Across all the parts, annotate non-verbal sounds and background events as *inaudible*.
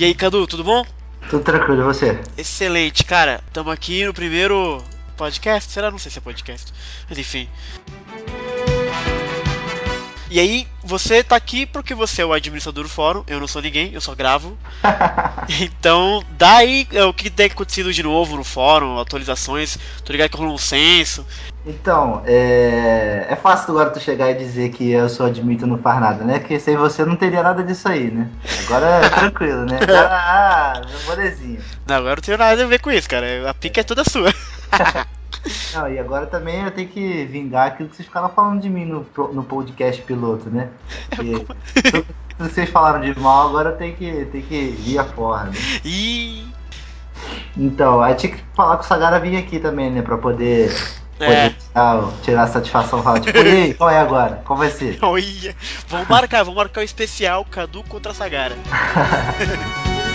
E aí, Cadu, tudo bom? Tudo tranquilo, e você? Excelente, cara. Estamos aqui no primeiro podcast. Será? Não sei se é podcast. Mas enfim. E aí, você tá aqui porque você é o administrador do fórum, eu não sou ninguém, eu só gravo. *laughs* então, daí é, o que tem acontecido de novo no fórum, atualizações, tô ligado que rolou um censo. Então, é... é fácil agora tu chegar e dizer que eu sou admito não faz nada, né? Porque sem você não teria nada disso aí, né? Agora é *laughs* tranquilo, né? Agora, ah, meu molezinho. Não, agora não tenho nada a ver com isso, cara. A pica é toda sua. *laughs* Não, e agora também eu tenho que vingar aquilo que vocês ficaram falando de mim no, no podcast piloto, né? Porque tudo que vocês falaram de mal, agora tem que, tem que vir a porra, né? Ih, Então, aí tinha que falar com o Sagara vir aqui também, né? Pra poder, É. tirar, tirar a satisfação. Falar, tipo, e aí, *laughs* qual é agora? Qual vai ser? olha. Vamos marcar, vamos marcar o especial Cadu contra Sagara. *laughs*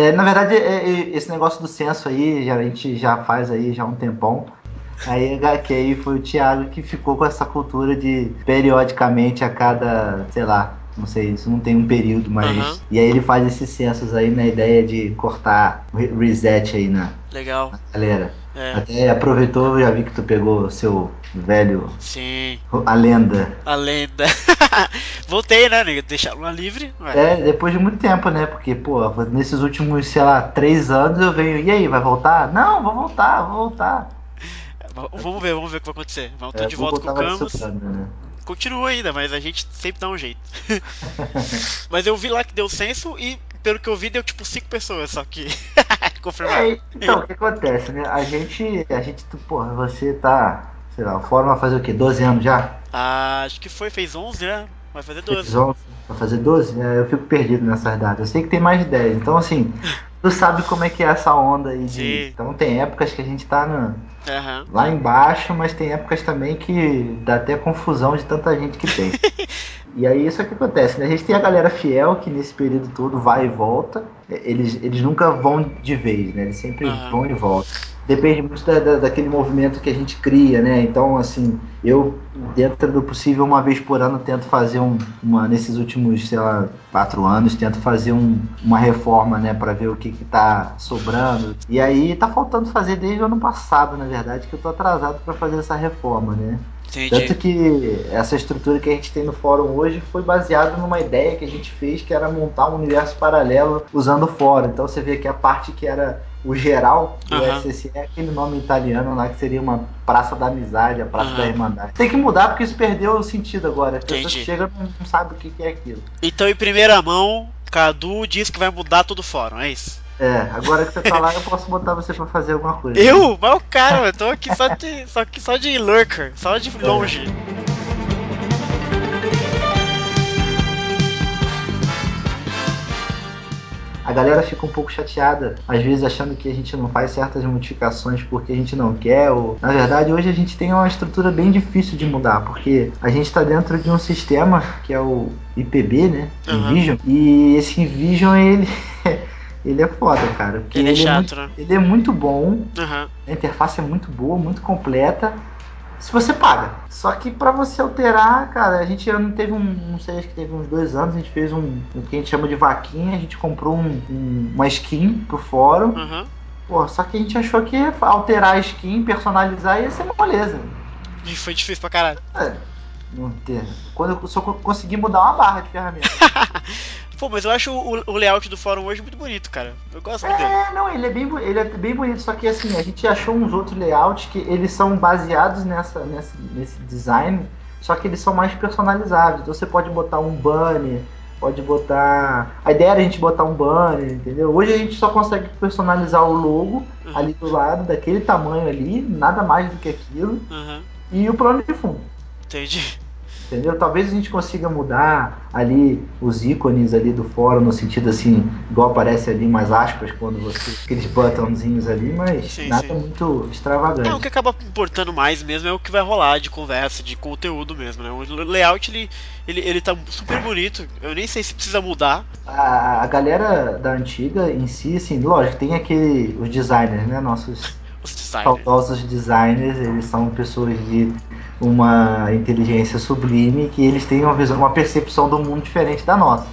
É, na verdade, é, é, esse negócio do censo aí, já- a gente já faz aí já há um tempão. Aí, que aí foi o Thiago que ficou com essa cultura de periodicamente a cada, sei lá, não sei, isso não tem um período, mas. Aham. E aí ele faz esses censos aí na ideia de cortar re- reset aí na Legal. galera. É, Até aproveitou, já vi que tu pegou o seu velho. sim. A lenda. A lenda. *laughs* Voltei, né, nego? Deixaram lá livre. Ué. É, depois de muito tempo, né? Porque, pô, nesses últimos, sei lá, três anos eu venho. E aí, vai voltar? Não, vou voltar, vou voltar. Vamos ver, vamos ver o que vai acontecer. Vamos tô É, de volta com o Camus. né? Continua ainda, mas a gente sempre dá um jeito. *laughs* mas eu vi lá que deu censo e, pelo que eu vi, deu tipo 5 pessoas, só que. *laughs* Confirmado. É, então, o que acontece, né? A gente, a gente, porra, você tá, sei lá, o fórum vai fazer o quê? 12 anos já? Ah, acho que foi, fez 11, né? Vai fazer 12. Fez 11? Vai fazer 12? É, eu fico perdido nessas datas. Eu sei que tem mais de 10. Então, assim, tu sabe como é que é essa onda aí de... Então tem épocas que a gente tá na- Aham. lá embaixo, mas tem épocas também que dá até confusão de tanta gente que tem. *laughs* E aí isso é que acontece, né? A gente tem a galera fiel que nesse período todo vai e volta. Eles, eles nunca vão de vez, né? Eles sempre Aham. vão e voltam. Depende muito da, da- daquele movimento que a gente cria, né? Então, assim, eu, dentro do possível, uma vez por ano, tento fazer um, uma, nesses últimos, sei lá, quatro anos, tento fazer um, uma reforma, né? Pra ver o que que tá sobrando. E aí tá faltando fazer desde o ano passado, na verdade, que eu tô atrasado pra fazer essa reforma, né? Tanto Entendi. que essa estrutura que a gente tem no fórum hoje foi baseada numa ideia que a gente fez, que era montar um universo paralelo usando o fórum. Então você vê que a parte que era o geral do Aham. SCC é aquele nome italiano lá que seria uma Praça da Amizade, a Praça Aham. da Irmandade. Tem que mudar porque isso perdeu o sentido agora. As pessoas Entendi. chegam não, não sabem o que é aquilo. Então, em primeira mão, Cadu diz que vai mudar todo o fórum, é isso? É, agora que você tá lá, eu posso botar você pra fazer alguma coisa. Eu? Mas o cara, eu tô aqui só de, só, aqui só de lurker, só de longe. A galera fica um pouco chateada, às vezes achando que a gente não faz certas modificações porque a gente não quer. Ou... Na verdade, hoje a gente tem uma estrutura bem difícil de mudar, porque a gente está dentro de um sistema que é o IPB, né? Aham. Invision. E esse Invision, ele, *laughs* ele é foda, cara. Ele é muito, chato, né? ele é muito bom, Aham. a interface é muito boa, muito completa. Se você paga. Só que pra você alterar, cara, a gente não teve um. Não sei, acho que teve uns dois anos, a gente fez um. O que a gente chama de vaquinha, a gente comprou um- um- uma skin pro fórum. Aham. Pô, só que a gente achou que alterar a skin, personalizar ia ser moleza. E foi difícil pra caralho. É, não ter. Quando eu só co- consegui mudar uma barra de ferramenta. *laughs* Pô, mas eu acho o, o layout do fórum hoje muito bonito, cara. Eu gosto muito dele. É, não, ele é, bem, ele é bem bonito, só que assim, a gente achou uns outros layouts que eles são baseados nessa, nessa, nesse design, só que eles são mais personalizáveis. Então você pode botar um banner, pode botar. A ideia era a gente botar um banner, entendeu? Hoje a gente só consegue personalizar o logo Uhum. ali do lado, daquele tamanho ali, nada mais do que aquilo, Aham. e o plano de fundo. Entendi. Entendeu? Talvez a gente consiga mudar ali os ícones ali do fórum, no sentido assim, igual aparece ali umas aspas quando você. aqueles botãozinhos ali, mas Sim, nada sim. muito extravagante. Não, o que acaba importando mais mesmo é o que vai rolar de conversa, de conteúdo mesmo, né? O layout, ele, ele, ele tá super bonito. Eu nem sei se precisa mudar. A, a galera da antiga em si, assim, lógico, tem aquele. os designers, né? Nossos. Os designers. Designers, eles são pessoas de uma inteligência sublime que eles têm uma visão, uma percepção do mundo diferente da nossa.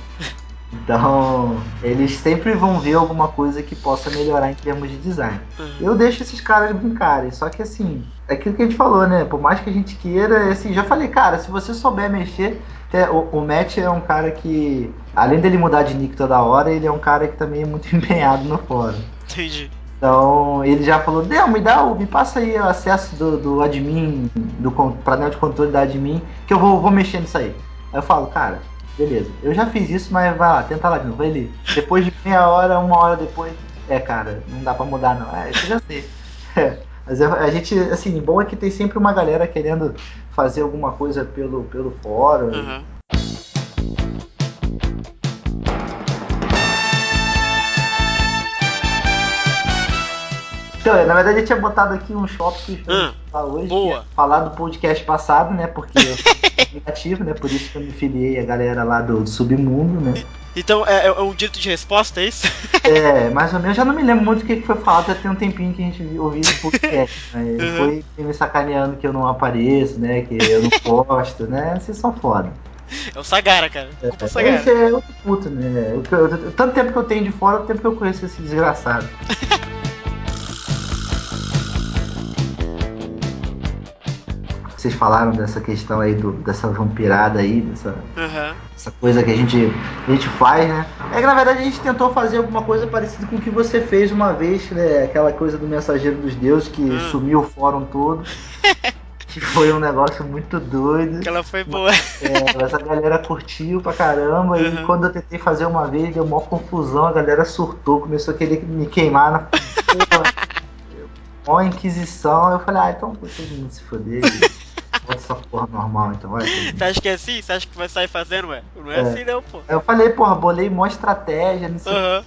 Então, eles sempre vão ver alguma coisa que possa melhorar em termos de design. Uhum. Eu deixo esses caras brincarem, só que assim, é aquilo que a gente falou, né? Por mais que a gente queira, assim, já falei, cara, se você souber mexer, até o, o Matt é um cara que, além dele mudar de nick toda hora, ele é um cara que também é muito *laughs* empenhado no fórum. Entendi. Então ele já falou, Deu, me dá, me passa aí o acesso do, do admin, do painel de controle da admin, que eu vou, vou mexer nisso aí. Aí eu falo, cara, beleza, eu já fiz isso, mas vai lá, tenta lá de novo, vai ali. Depois de meia hora, uma hora depois, é cara, não dá pra mudar não. É, isso eu já sei. *laughs* É, mas a gente, assim, bom é que tem sempre uma galera querendo fazer alguma coisa pelo, pelo fórum. Uhum. Então, na verdade eu tinha botado aqui um tópicos pra Hum, falar hoje. boa. que é Falar do podcast passado, né? Porque eu *laughs* negativo, né? Por isso que eu me filiei a galera lá do submundo, né? Então é, é um dito de resposta, é isso? É, mais ou menos, já não me lembro muito o que foi falado, já tem um tempinho que a gente viu- ouviu o podcast, né? *laughs* Ele Uhum. Foi me sacaneando que eu não apareço, né? Que eu não posto, né? Vocês são foda. É o Sagara, cara. Culpa do Sagara. Esse é outro puto, né? O eu- tanto tempo que eu tenho de fora, o tempo que eu conheço esse desgraçado. *laughs* Vocês falaram dessa questão aí, do, dessa vampirada aí, dessa, Aham. essa coisa que a gente, a gente faz, né? É que na verdade a gente tentou fazer alguma coisa parecida com o que você fez uma vez, né? Aquela coisa do mensageiro dos deuses que Hum. sumiu o fórum todo. *laughs* que foi um negócio muito doido. Aquela foi boa. É, essa galera curtiu pra caramba. E Uhum. quando eu tentei fazer uma vez, deu maior confusão, a galera surtou, começou a querer me queimar na. *laughs* Mó inquisição. Eu falei, ah, então todo mundo se foder. Essa porra normal, então vai. *laughs* Você acha que é assim? Você acha que vai sair fazendo, ué? Não é, É. assim não, pô. Eu falei, porra, bolei mó estratégia, não sei Aham.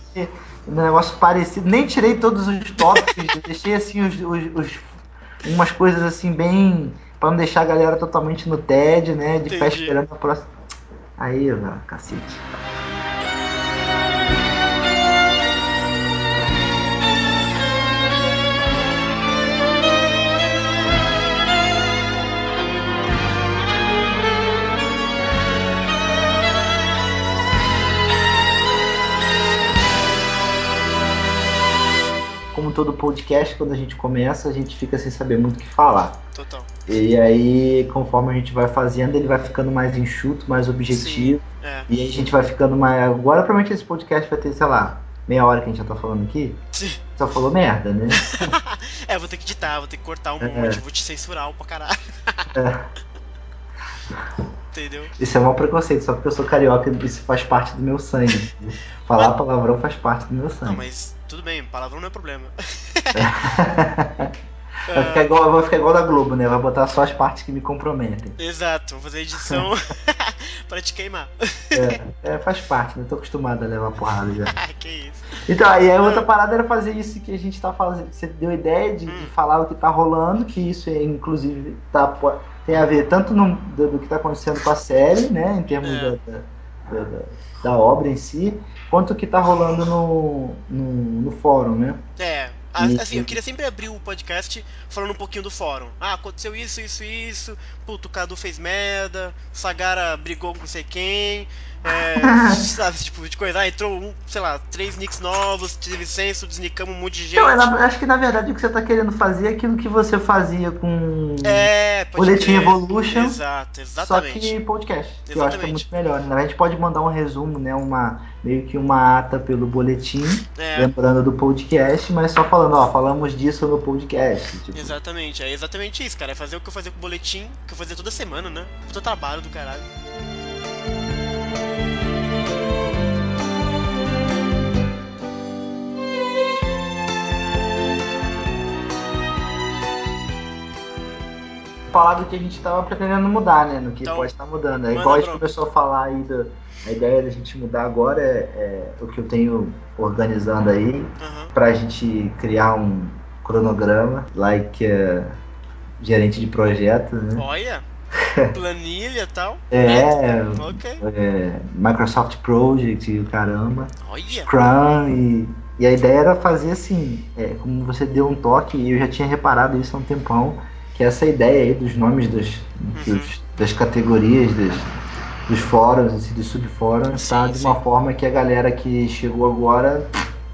um negócio parecido. Nem tirei todos os tópicos, *laughs* deixei assim os, os- os- umas coisas assim bem. pra não deixar a galera totalmente no TED, né? De pé esperando a próxima. Aí, ó, cacete. Como todo podcast, quando a gente começa, a gente fica sem saber muito o que falar. Total. E aí, conforme a gente vai fazendo, ele vai ficando mais enxuto, mais objetivo. É. E aí a gente vai ficando mais. Agora provavelmente esse podcast vai ter, sei lá, meia hora que a gente já tá falando aqui. Sim. Só falou merda, né? *laughs* É, vou ter que editar, vou ter que cortar um É. monte, vou te censurar pra caralho. É. Entendeu? Isso é um preconceito, só porque eu sou carioca, isso faz parte do meu sangue. *laughs* Falar palavrão faz parte do meu Não, sangue. mas tudo bem, palavrão não é problema. *laughs* Vai ficar, igual, vai ficar igual da Globo, né? Vai botar só as partes que me comprometem. Exato, vou fazer edição *laughs* pra te queimar. É, é, faz parte, né? Tô acostumado a levar porrada já. *laughs* que isso. Então, aí a outra parada era fazer isso que a gente tá fazendo. Você deu a ideia de, Hum. falar o que tá rolando, que isso é, inclusive tá, tem a ver tanto no, do, do que tá acontecendo com a série, né? Em termos É. da, da, da- da obra em si, quanto que tá rolando no, no, no fórum, né? É, assim, eu queria sempre abrir o podcast falando um pouquinho do fórum. Ah, aconteceu isso, isso, isso. Puto, o Cadu fez merda. Sagara brigou com não sei quem. É, *laughs* sabe, tipo de coisa. Ah, entrou, um, sei lá, três nicks novos, teve censo, desnicamos um monte de gente. Então, na- acho que na verdade o que você tá querendo fazer é aquilo que você fazia com É, Boletim. Evolution, Exato, só exatamente. que podcast. Que eu acho que é Exatamente. muito melhor. né? A gente pode mandar um resumo, né? Uma, meio que uma ata pelo boletim. É, lembrando do podcast, mas só falando, ó, falamos disso no podcast. Tipo, exatamente. É exatamente isso, cara. É fazer o que eu fazia com o boletim, que eu fazia toda semana, né? Puta trabalho do caralho. Falar do que a gente tava pretendendo mudar, né? No que Então, pode estar mudando. É igual a gente começou a falar aí da a ideia da gente mudar agora é, é o que eu tenho organizando aí Aham. pra gente criar um cronograma, like eh, gerente de projeto, né? Olha, *laughs* planilha e tal. É, Ok. é, Microsoft Project e o caramba. Olha. Scrum e, E a ideia era fazer assim, é, como você deu um toque, e eu já tinha reparado isso há um tempão, que essa ideia aí dos nomes dos, Uhum. dos- das categorias, das- dos fóruns, assim, dos subfóruns, tá Sim, de sim. uma forma que a galera que chegou agora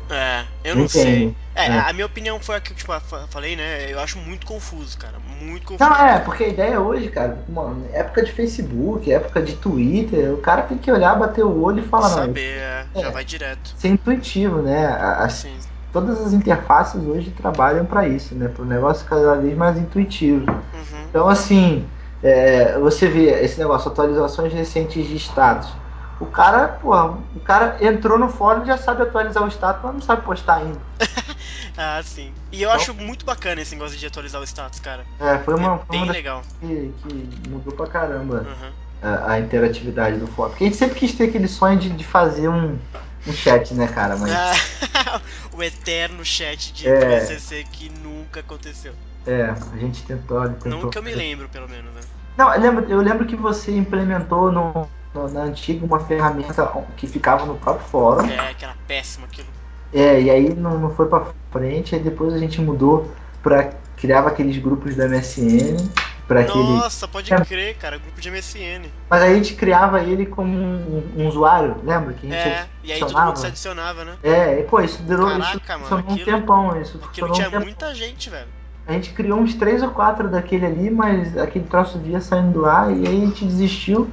É, eu não não sei. É, É. a minha opinião foi a que tipo, eu fa- falei, né? Eu acho muito confuso, cara. Muito confuso. Não, é, porque a ideia hoje, cara, mano, época de Facebook, época de Twitter, o cara tem que olhar, bater o olho e falar, não, Saber, é, já É. vai direto. isso é intuitivo, né? As, Sim. todas as interfaces hoje trabalham para isso, né? Para o negócio cada vez mais intuitivo. Uhum. Então, assim, é, você vê esse negócio, atualizações recentes de status. O cara, porra, o cara entrou no fórum e já sabe atualizar o status, mas não sabe postar ainda. *laughs* Ah, sim. E eu Então- acho muito bacana esse negócio de atualizar o status, cara. É, foi uma, é foi bem uma legal. que, que mudou pra caramba Uhum. a, a interatividade do fórum. Porque a gente sempre quis ter aquele sonho de, de fazer um, um chat, né, cara? Mas Ah, *laughs* o eterno chat de É. 3CC que nunca aconteceu. é, a gente tentou. tentou eu me lembro, pelo menos, né? Não, eu lembro, eu lembro que você implementou no- na antiga uma ferramenta que ficava no próprio fórum. É, que era péssimo aquilo. É, e aí não, não foi pra frente, aí depois a gente mudou pra. criava aqueles grupos do MSN, pra aquele. Nossa, pode É. crer, cara. Grupo de MSN. Mas aí a gente criava ele como um, um usuário, lembra? Que a gente É, e aí todo adicionava. mundo se adicionava, né? É, e pô, isso durou. Caraca, isso mano, funcionou um aquilo- tempão, isso Aquilo funcionou um tinha tempão. muita gente, velho. A gente criou uns três ou quatro daquele ali, mas aquele troço via saindo do ar e aí a gente desistiu.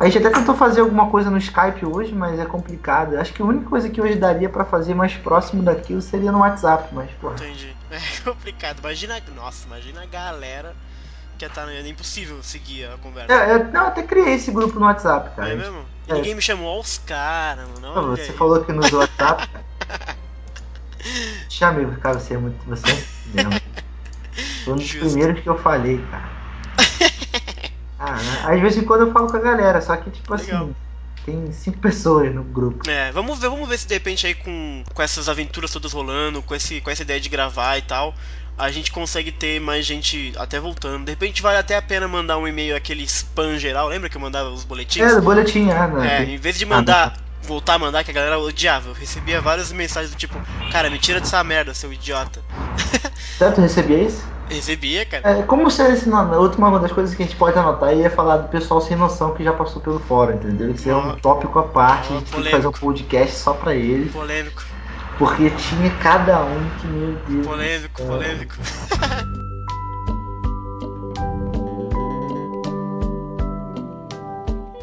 A gente até tentou fazer alguma coisa no Skype hoje, mas é complicado. Acho que a única coisa que hoje daria pra fazer mais próximo daquilo seria no WhatsApp, mas pô. Entendi. *laughs* É complicado. Imagina. Nossa, imagina a galera que tá. É impossível seguir a conversa. É, eu, não, eu até criei esse grupo no WhatsApp, cara. É mesmo? É. ninguém me chamou aos caras, mano. Não, você aí. falou que no WhatsApp. *laughs* cara. Chame, cara, você é muito. Você é mesmo. Foi um dos Justo. primeiros que eu falei, cara. Ah, né? Às vezes em quando eu falo com a galera, só que tipo Legal. assim, tem cinco pessoas no grupo. É, vamos ver, vamos ver se de repente aí com, com essas aventuras todas rolando, com, esse, com essa ideia de gravar e tal, a gente consegue ter mais gente até voltando. De repente vale até a pena mandar um e-mail aquele spam geral, lembra que eu mandava os boletins? É, do boletim, é, né? É, em vez de mandar, voltar a mandar, que a galera odiava, eu recebia várias mensagens do tipo, cara, me tira dessa merda, seu idiota. *laughs* Tanto recebia isso? Recebia, cara. É, como você ensinou, outra uma das coisas que a gente pode anotar aí é falar do pessoal sem noção que já passou pelo fórum, entendeu? Isso é um tópico à parte, a gente tem que fazer um podcast só pra eles, Polêmico, porque tinha cada um que, meu Deus. polêmico, polêmico. *laughs*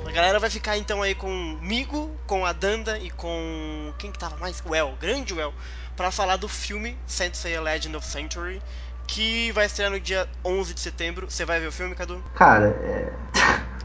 A galera vai ficar então aí comigo, com a Danda e com. Quem que tava mais? O El, grande El, pra falar do filme Saint A Legend of Century, que vai estrear no dia 11 de setembro. Você vai ver o filme, Cadu? Cara, é...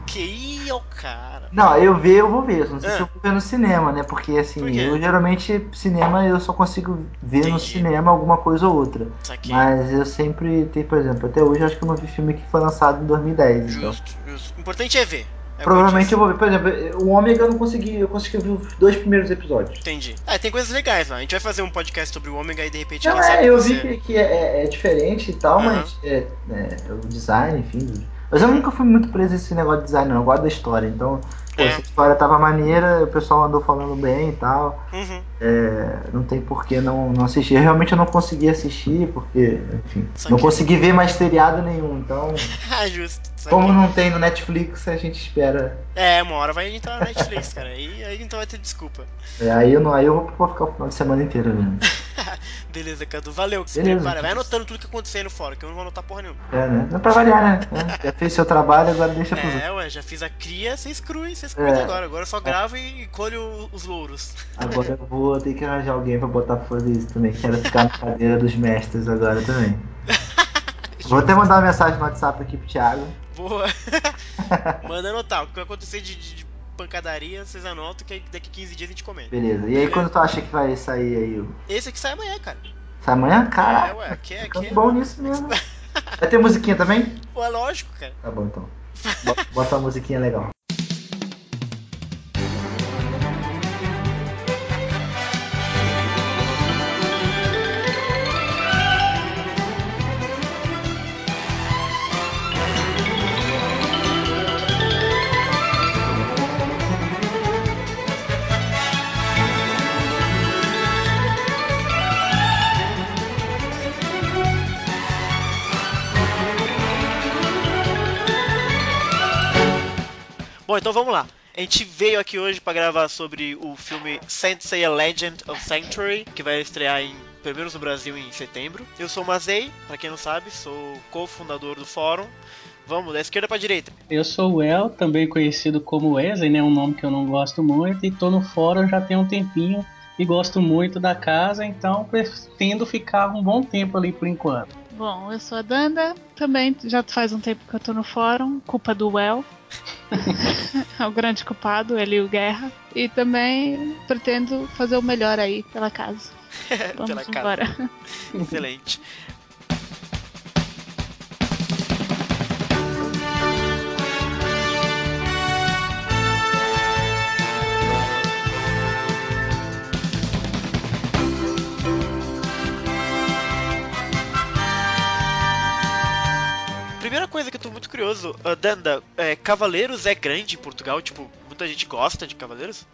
Que aí, ó, cara. Não, eu ver, eu vou ver. Não sei Ah. se eu vou ver no cinema, né? Porque assim, Por eu geralmente, cinema, eu só consigo ver no Entendi. cinema alguma coisa ou outra. Mas eu sempre tenho, por exemplo, até hoje eu acho que eu não vi filme que foi lançado em 2010. Então. Justo, justo. O importante é ver. É Provavelmente eu vou ver. Por exemplo, o Ômega eu não consegui. Eu consegui ver os dois primeiros episódios. Entendi. É, tem coisas legais lá. A gente vai fazer um podcast sobre o Ômega e de repente Não, é, eu vi que, que é, é- é diferente e tal, Aham. mas é, é, o design, enfim. Mas eu nunca fui muito preso nesse negócio de design, não. Eu gosto da história. Então, pô, É. essa história tava maneira, o pessoal andou falando bem e tal. Uhum. É, não tem por que não, não assistir. Realmente eu não consegui assistir, porque, enfim, Só não que- consegui ver mais seriado nenhum. Então, *laughs* Ah, justo. Como aqui. não tem no Netflix, a gente espera. É, uma hora vai entrar na Netflix, cara. Aí, aí então vai ter desculpa. É, aí eu não, aí eu vou, ficar o final de semana inteiro vendo. *laughs* Beleza, Cadu. Valeu. Se Beleza. prepara. Vai anotando tudo que acontecer aí no fórum, que eu não vou anotar porra nenhuma. É, né? Não é pra variar, né? É, Já fez seu trabalho, agora deixa pros. É, ué, já fiz a cria, vocês cruem, vocês É. cuidam agora. Agora eu só gravo e colho os louros. Agora eu vou ter que arranjar alguém pra botar pra fazer isso também. Quero ficar na *laughs* cadeira dos mestres agora também. Vou até mandar uma mensagem no WhatsApp aqui pro Thiago. Boa. *laughs* Manda anotar. O que vai acontecer de, de- de pancadaria, vocês anotam que daqui 15 dias a gente comenta. Beleza. E aí quando tu acha que vai sair aí? o- Esse aqui sai amanhã, cara. Sai amanhã? É, Caraca, ué, aqui é, ficando aqui é. bom nisso mesmo. *laughs* Vai ter musiquinha também? Pô, é lógico, cara. Tá bom então. Bo- Bota uma musiquinha legal. Bom, então vamos lá. A gente veio aqui hoje para gravar sobre o filme Saint Seiya Legend of Sanctuary, que vai estrear em pelo menos no Brasil em setembro. Eu sou o Mazei, para quem não sabe, sou cofundador do fórum. Vamos, da esquerda pra direita. Eu sou o El, também conhecido como Wesley, né? Um nome que eu não gosto muito, e tô no fórum já tem um tempinho e gosto muito da casa, então pretendo ficar um bom tempo ali por enquanto. Bom, eu sou a Danda, também já faz um tempo que eu tô no fórum, culpa do El. *laughs* é o grande culpado, ele e o Guerra. E também pretendo fazer o melhor aí pela casa. *laughs* Vamos pela embora. casa. Excelente. Coisa que eu tô muito curioso, uh, Danda, é, Cavaleiros é grande em Portugal? Tipo, muita gente gosta de Cavaleiros?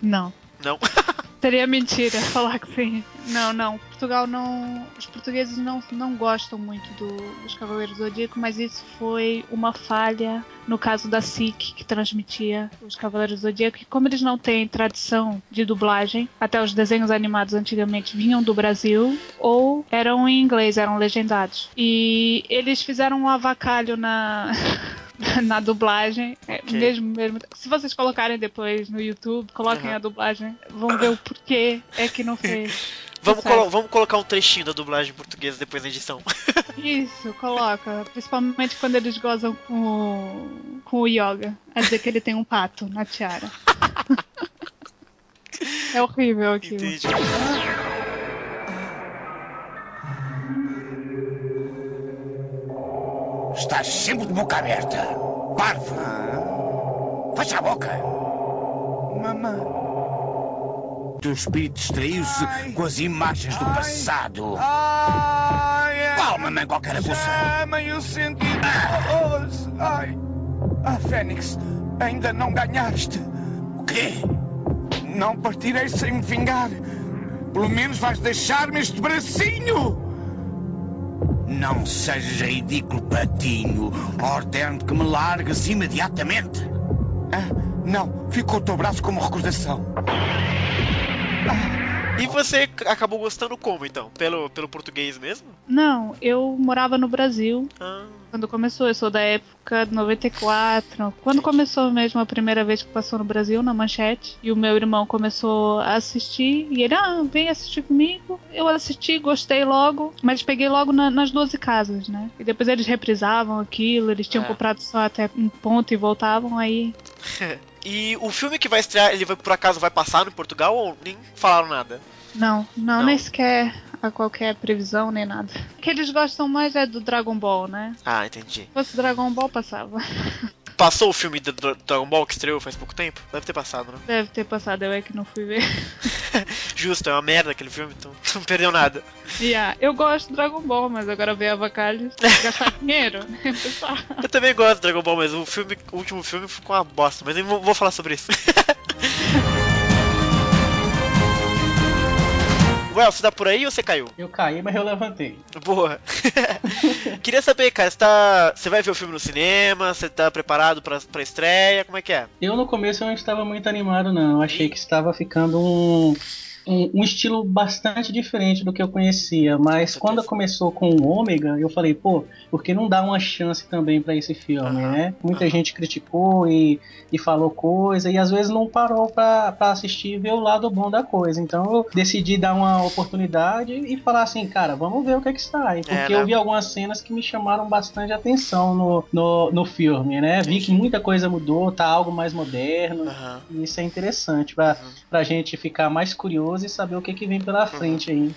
Não. Não? *laughs* Seria mentira falar que sim. Não, não. Portugal não. Os portugueses não, não gostam muito do, dos Cavaleiros do Zodíaco, mas isso foi uma falha no caso da SIC, que transmitia os Cavaleiros do Zodíaco. E como eles não têm tradição de dublagem, até os desenhos animados antigamente vinham do Brasil ou eram em inglês, eram legendados. E eles fizeram um avacalho na. *laughs* *laughs* na dublagem. É, okay. Mesmo, mesmo. Se vocês colocarem depois no YouTube, coloquem uhum. a dublagem, vão ver o porquê é que não fez. *laughs* Vamos, colo vamos colocar um trechinho da dublagem portuguesa depois da edição. *laughs* Isso, coloca. Principalmente quando eles gozam com o, com o Yoga. A dizer que ele tem um pato na tiara. é horrível aquilo. Entendi. Estás sempre de boca aberta. Parvo! Ah. Fecha a boca! Mamãe. Teu espírito distraiu-se com as imagens do passado. Ai, Qual, mamãe, qualquer abusa? Mãe, o sentido ah. Ai. Ah, Fênix, ainda não ganhaste. O quê? Não partirei sem me vingar. Pelo menos vais deixar-me este bracinho. Não sejas ridículo, patinho. Ordeno que me largues imediatamente. Ah, não, ficou o teu braço como recordação. Ah. E você acabou gostando como então? Pelo, pelo português mesmo? Não, eu morava no Brasil. Ah. Quando começou, eu sou da época de 94. Quando começou mesmo a primeira vez que passou no Brasil, na manchete. E o meu irmão começou a assistir. E ele, ah, vem assistir comigo. Eu assisti, gostei logo. Mas peguei logo na, nas 12 casas, né? E depois eles reprisavam aquilo. Eles tinham é. comprado só até um ponto e voltavam aí. *laughs* E o filme que vai estrear, ele vai, por acaso vai passar no Portugal ou nem falaram nada? Não, não, não. nem sequer a qualquer previsão nem nada. O que eles gostam mais é do Dragon Ball, né? Ah, entendi. Se fosse Dragon Ball, passava. *laughs* Passou o filme do Dragon Ball que estreou faz pouco tempo? Deve ter passado, né? Deve ter passado, eu é que não fui ver. *laughs* Justo, é uma merda aquele filme, então *laughs* não perdeu nada. Yeah, eu gosto de Dragon Ball, mas agora ver Avacalhos, gastar *laughs* dinheiro, né, pessoal? Eu também gosto de Dragon Ball, mas o filme, o último filme ficou uma bosta, mas eu vou falar sobre isso. Você tá por aí ou você caiu? Eu caí, mas eu levantei. Boa. *laughs* Queria saber, cara, você, tá... você vai ver o filme no cinema? Você tá preparado pra, pra estreia? Como é que é? Eu no começo não estava muito animado, não. Achei que estava ficando um um, um, estilo bastante diferente do que eu conhecia. Mas quando começou com o Ômega, eu falei, pô, por que não dá uma chance também para esse filme, né? Muita gente criticou e, e falou coisa, e às vezes não parou para assistir e ver o lado bom da coisa. Então eu decidi dar uma oportunidade e falar assim, cara, vamos ver o que é que sai. É, porque é, né? eu vi algumas cenas que me chamaram bastante atenção no, no, no filme, né? Vi que muita coisa mudou, tá algo mais moderno, uhum. e isso é interessante pra, uhum. pra gente ficar mais curioso e saber o que, que vem pela frente aí.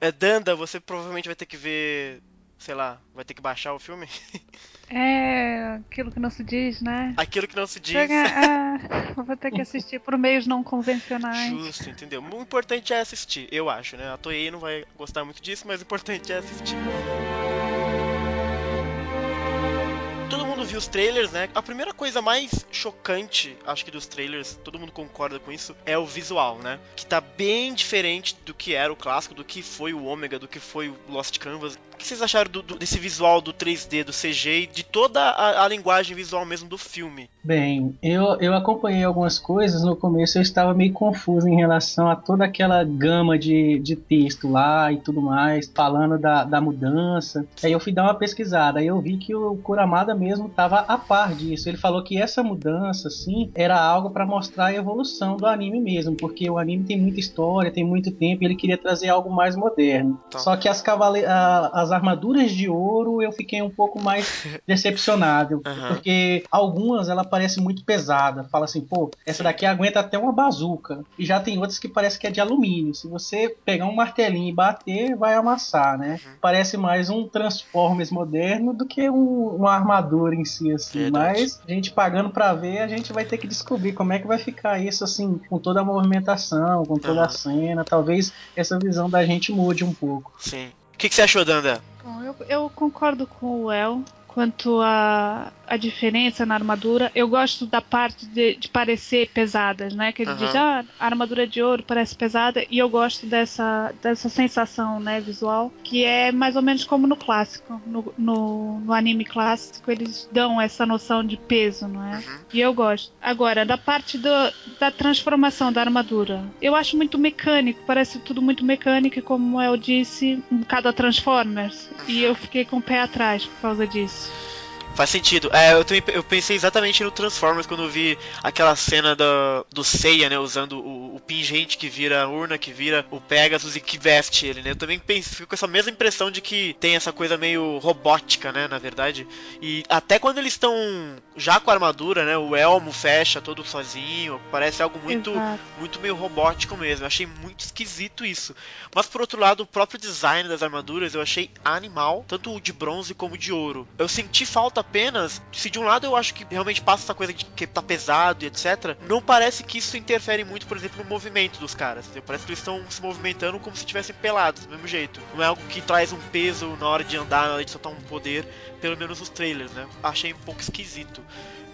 É, Danda, você provavelmente vai ter que ver, sei lá, vai ter que baixar o filme? *laughs* É, aquilo que não se diz, né? Aquilo que não se diz. Chega, é, *laughs* vou ter que assistir por meios não convencionais. Justo, entendeu? O importante é assistir, eu acho, né? A Toei não vai gostar muito disso, mas o importante é assistir. Viu os trailers, né? A primeira coisa mais chocante, acho que dos trailers, todo mundo concorda com isso, é o visual, né? Que tá bem diferente do que era o clássico, do que foi o Ômega, do que foi o Lost Canvas. Que vocês acharam do, do, desse visual do 3D, do CG e de toda a, a, linguagem visual mesmo do filme? Bem, eu, eu acompanhei algumas coisas. No começo eu estava meio confuso em relação a toda aquela gama de, de texto lá e tudo mais, falando da, da mudança. Aí eu fui dar uma pesquisada, aí eu vi que o Kuramada mesmo estava a par disso. Ele falou que essa mudança, assim, era algo para mostrar a evolução do anime mesmo, porque o anime tem muita história, tem muito tempo e ele queria trazer algo mais moderno. Tá. Só que as, cavale a, as armaduras de ouro eu fiquei um pouco mais *laughs* decepcionado, uhum. porque algumas ela parece muito pesada. Fala assim, pô, essa daqui aguenta até uma bazuca. E já tem outras que parece que é de alumínio. Se você pegar um martelinho e bater, vai amassar, né? Uhum. Parece mais um Transformers moderno do que um, uma armadura em si, assim. Verdade. Mas a gente pagando para ver, a gente vai ter que descobrir como é que vai ficar isso, assim, com toda a movimentação, com toda uhum. a cena. Talvez essa visão da gente mude um pouco. Sim. O que, que, você achou, Danda? Bom, eu, eu, concordo com o El quanto a, a diferença na armadura. Eu gosto da parte de, de parecer pesadas, né? Que ele uhum. diz, ah, a armadura de ouro parece pesada, e eu gosto dessa, dessa sensação né, visual, que é mais ou menos como no clássico. No, no, no anime clássico, eles dão essa noção de peso, não é? Uhum. E eu gosto. Agora, da parte do, da transformação da armadura, eu acho muito mecânico, parece tudo muito mecânico, como eu disse, um bocado a Transformers. E eu fiquei com o pé atrás por causa disso. Faz sentido. É, eu, também, eu pensei exatamente no Transformers quando eu vi aquela cena do, do Seiya, né? Usando o, o pingente que vira a urna, que vira o Pegasus e que veste ele, né? Eu também pensei com essa mesma impressão de que tem essa coisa meio robótica, né? Na verdade. E até quando eles estão já com a armadura, né? O elmo fecha todo sozinho. Parece algo muito, muito meio robótico mesmo. Eu achei muito esquisito isso. Mas por outro lado, o próprio design das armaduras eu achei animal, tanto o de bronze como o de ouro. Eu senti falta apenas, se de um lado eu acho que realmente passa essa coisa de que tá pesado e etc, não parece que isso interfere muito, por exemplo, no movimento dos caras. Entendeu? Parece que eles estão se movimentando como se estivessem pelados, do mesmo jeito. Não é algo que traz um peso na hora de andar, na hora de soltar um poder, pelo menos nos trailers, né? Achei um pouco esquisito.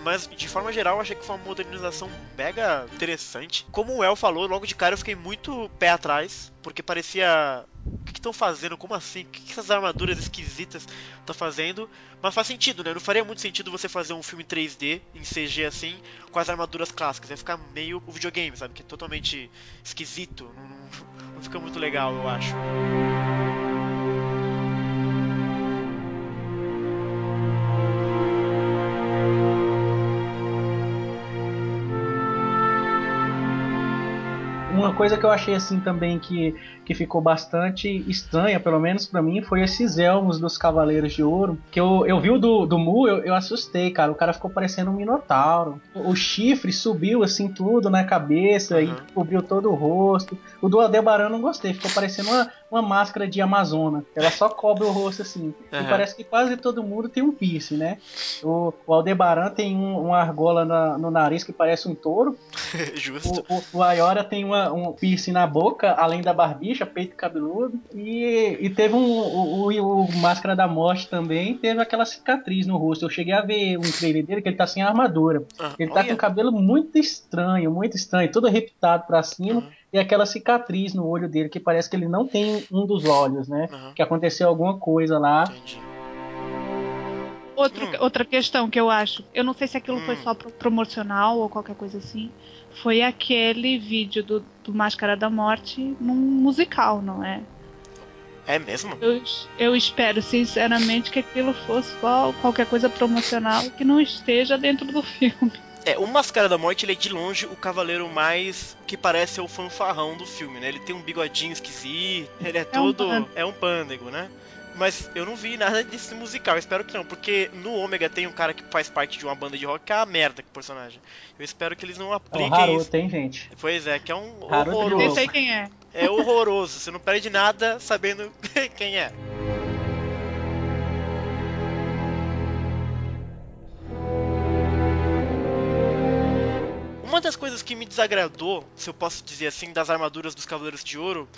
Mas de forma geral, achei que foi uma modernização mega interessante. Como o El falou, logo de cara eu fiquei muito pé atrás, porque parecia. O que estão fazendo? Como assim? O que, essas armaduras esquisitas estão fazendo? Mas faz sentido, né? Não faria muito sentido você fazer um filme 3D em CG assim, com as armaduras clássicas. Ia ficar meio o videogame, sabe? Que é totalmente esquisito. Não, não, não fica muito legal, eu acho. Coisa que eu achei assim também que, que ficou bastante estranha, pelo menos para mim, foi esses elmos dos Cavaleiros de Ouro. Que eu, eu vi o do, do Mu, eu, eu assustei, cara. O cara ficou parecendo um Minotauro. O, o chifre subiu assim tudo na cabeça uhum. e cobriu todo o rosto. O do Aldebaran eu não gostei, ficou parecendo uma, uma máscara de Amazona. Ela só cobre o rosto assim. Uhum. E parece que quase todo mundo tem um piercing, né? O, o Aldebaran tem um, uma argola na, no nariz que parece um touro. *laughs* Justo. O, o, o Ayora tem uma, um piercing na boca, além da barbicha, peito cabeludo. E, e teve um. O, o, o, Máscara da Morte também teve aquela cicatriz no rosto. Eu cheguei a ver um trailer dele que ele tá sem armadura. Ah, ele tá com o cabelo muito estranho, muito estranho, todo arrebitado pra cima. Uhum. E aquela cicatriz no olho dele, que parece que ele não tem um dos olhos, né? Uhum. Que aconteceu alguma coisa lá. Entendi. Outra, hum. outra questão que eu acho, eu não sei se aquilo hum. foi só promocional ou qualquer coisa assim, foi aquele vídeo do, do Máscara da Morte num musical, não é? É mesmo? Eu, eu espero, sinceramente, que aquilo fosse só qualquer coisa promocional que não esteja dentro do filme. É, o Máscara da Morte ele é de longe o cavaleiro mais que parece o fanfarrão do filme, né? Ele tem um bigodinho esquisito, ele é, é todo. Um é um pândego, né? Mas eu não vi nada desse musical, espero que não, porque no Ômega tem um cara que faz parte de uma banda de rock que é a merda que personagem. Eu espero que eles não apliquem. É o Haruto, tem gente. Pois é, que é um Haruto horroroso. Nem sei quem é. É horroroso, você não perde nada sabendo *laughs* quem é. Uma das coisas que me desagradou, se eu posso dizer assim, das armaduras dos Cavaleiros de Ouro,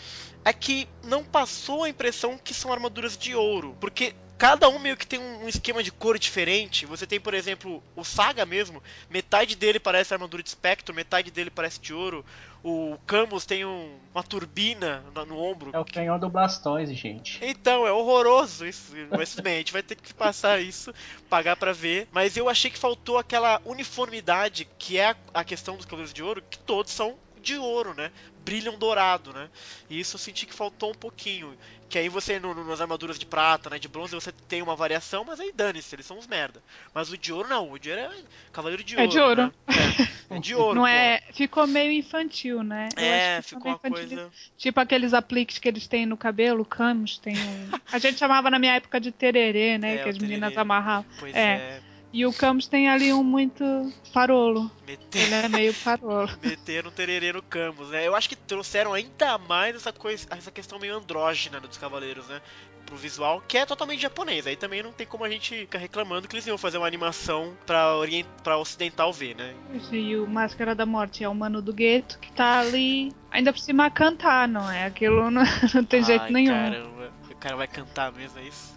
é que não passou a impressão que são armaduras de ouro. Porque cada um meio que tem um esquema de cor diferente. Você tem, por exemplo, o Saga mesmo, metade dele parece armadura de espectro, metade dele parece de ouro. O Camus tem um, uma turbina no, no ombro. É o canhão do Blastoise, gente. Então, é horroroso isso. Mas tudo bem, a gente vai ter que passar isso, pagar para ver. Mas eu achei que faltou aquela uniformidade que é a questão dos Cavaleiros de Ouro, que todos são de ouro, né? Brilham dourado, né? E isso eu senti que faltou um pouquinho. Que aí você, no, no, nas armaduras de prata, né, de bronze, você tem uma variação, mas aí dane-se, eles são uns merda. Mas o de ouro não, o de ouro é cavaleiro de é ouro. De ouro. Né? É, é, de *laughs* ouro. Não pô. é, ficou meio infantil, né? Eu É, acho que ficou uma infantil. coisa. Tipo aqueles apliques que eles têm no cabelo, canos, tem. *laughs* A gente chamava na minha época de tererê, né? É, que as meninas tererê. amarravam. Pois É. é. E o Camus tem ali um muito farolo. Meter, Ele é meio farolo. *laughs* meter um tererê no Camus, né? Eu acho que trouxeram ainda mais essa coisa, essa questão meio andrógena dos cavaleiros, né? Pro visual, que é totalmente japonês. Aí também não tem como a gente ficar reclamando que eles iam fazer uma animação pra, orient... pra ocidental ver, né? E o Máscara da Morte é o mano do gueto que tá ali, ainda por cima a cantar, não é? Aquilo não, *laughs* não tem jeito Ai, nenhum. Caramba, o cara vai cantar mesmo, é isso?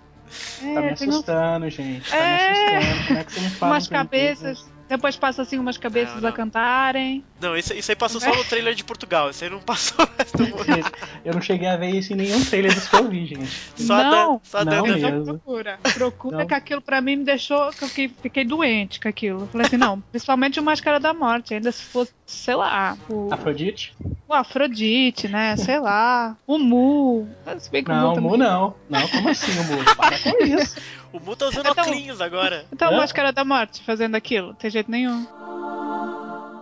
É, Tá me um- assustando, gente. Tá É. me assustando. Como é que você me fala? umas cabeças. Depois passa assim umas cabeças Não, não. a cantarem. Não, isso, isso aí passou só no trailer de Portugal, isso aí não passou no *laughs* mundo. Eu não cheguei a ver isso em nenhum trailer dos que eu vi, gente. Só a Não, Dan- só a não mesmo. Então procura. Procura Não. que aquilo pra mim me deixou. que eu fiquei, fiquei doente com aquilo. Falei assim, não, *laughs* principalmente o Máscara da Morte. Ainda se fosse, sei lá, o, Afrodite? o Afrodite, né? Sei lá. O Mu. Se bem que Não, o o Mu Mu não. Não, como assim o Mu? Para com isso. *laughs* O Mu tá usando Então- óculos agora. Então? Máscara da Morte fazendo aquilo. Não tem jeito nenhum.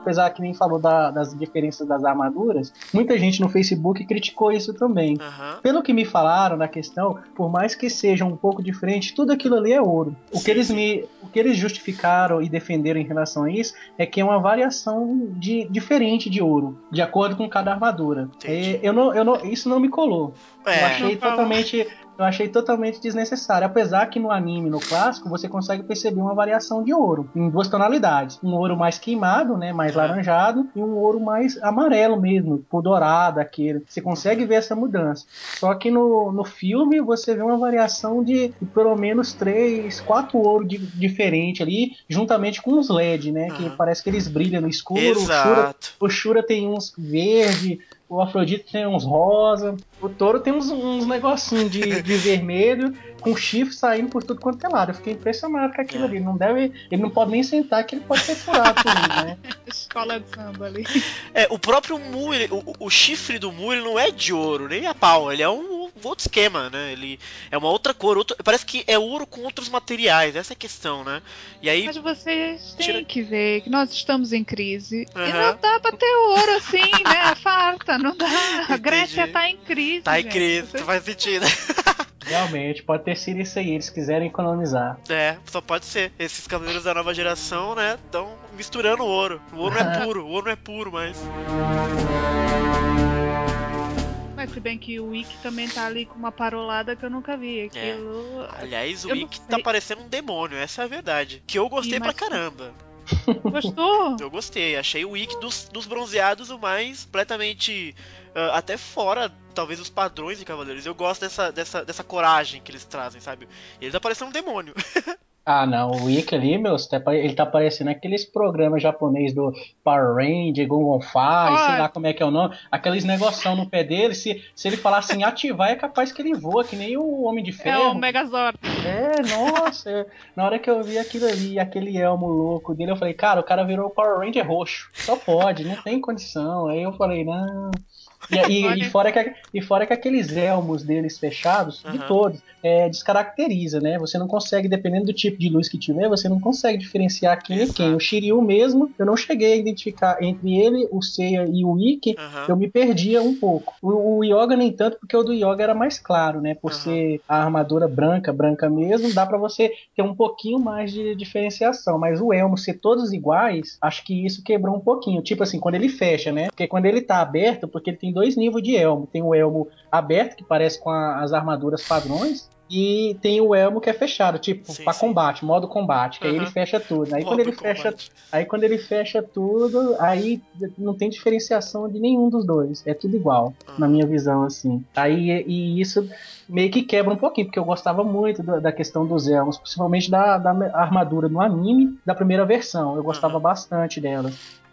Apesar que nem falou da- das diferenças das armaduras, muita gente no Facebook criticou isso também. Aham. Pelo que me falaram na questão, por mais que seja um pouco diferente, tudo aquilo ali é ouro. O Sim, que eles me, o que eles justificaram e defenderam em relação a isso é que é uma variação de diferente de ouro, de acordo com cada armadura. É, eu não, eu não, isso não me colou. Eu É, achei Não falou. totalmente, eu achei totalmente desnecessário. Apesar que no anime, no clássico, você consegue perceber uma variação de ouro em duas tonalidades, um ouro mais queimado, né, mais Uhum. laranjado, e um ouro mais amarelo mesmo, por dourado, aquele. Você consegue ver essa mudança. Só que no, no filme você vê uma variação de, de pelo menos três, quatro ouros di diferente ali, juntamente com os LED, né, que Uhum. parece que eles brilham no escuro. O Shura, exato. o Shura tem uns verde, o Afrodite tem uns rosa, o touro tem uns, uns negocinhos de, de *laughs* vermelho, com chifre saindo por tudo quanto é lado. Eu fiquei impressionado com aquilo É. ali. Ele não deve. Ele não pode nem sentar que ele pode ser furado por mim, né? *laughs* Escola de samba ali. É, o próprio Mu, ele- o, o chifre do Mu, ele não é de ouro, nem a pau, ele é um, outro esquema, né? Ele é uma outra cor, outro, parece que é ouro com outros materiais, essa é a questão, né? E aí, Mas vocês têm Tira- que ver que nós estamos em crise. E Aham. não dá pra ter ouro assim, *laughs* né? Farta, não dá. A Entendi. Grécia tá em crise. tá em gente. crise, Vocês- faz sentido. *laughs* Realmente, pode ter sido isso aí. Eles quiserem economizar. É, só pode ser. Esses cavaleiros da nova geração, né, estão misturando ouro. O ouro é *laughs* puro, o ouro não é puro, mas... Mas se bem que o Wiki também tá ali com uma parolada que eu nunca vi. Aquilo. Aliás, o Eu não Ikki sei. tá parecendo um demônio, essa é a verdade. Que eu gostei pra mas- caramba. Gostou? *laughs* Eu gostei, achei o Ikki dos, dos bronzeados o mais completamente. ah, até fora, talvez, os padrões de Cavaleiros. Eu gosto dessa, dessa, dessa coragem que eles trazem, sabe? Ele tá parecendo um demônio. *laughs* Ah, não. O Ikki ali, meu, tá ele tá parecendo aqueles programas japonês do Power Ranger, Gongonfai, sei Ai. lá como é que é o nome. Aqueles negoção no pé dele. Se, se ele falar assim, ativar, é capaz que ele voa, que nem o Homem de É Ferro. o Megazord. É, nossa. é. Na hora que eu vi aquilo ali, aquele elmo louco dele, eu falei, cara, o cara virou o Power Ranger roxo. Só pode, não tem condição. Aí eu falei, não. E, e- *laughs* e fora que, e fora que aqueles elmos deles fechados, de Aham. todos, é, descaracteriza, né? Você não consegue, dependendo do tipo de luz que tiver, você não consegue diferenciar quem é quem. Exato. O Shiryu mesmo, eu não cheguei a identificar entre ele, o Seiya e o Ikki, Aham. eu me perdia um pouco. O, o Yoga nem tanto, porque o do Yoga era mais claro, né? Por Aham. ser a armadura branca, branca mesmo, dá pra você ter um pouquinho mais de diferenciação. Mas o elmo ser todos iguais, acho que isso quebrou um pouquinho. Tipo assim, quando ele fecha, né? Porque quando ele tá aberto, porque ele tem dois níveis de elmo. Tem o elmo aberto, que parece com a- as armaduras padrões. E tem o elmo que é fechado, tipo, sim. combate, modo combate, que aí Aham. ele fecha tudo. Aí quando ele fecha. Aí quando ele fecha tudo, aí não tem diferenciação de nenhum dos dois. É tudo igual, Ah. na minha visão, assim. Aí e isso meio que quebra um pouquinho, porque eu gostava muito da, da questão dos elmos, principalmente da, da armadura no anime da primeira versão. Eu gostava Aham. bastante dela.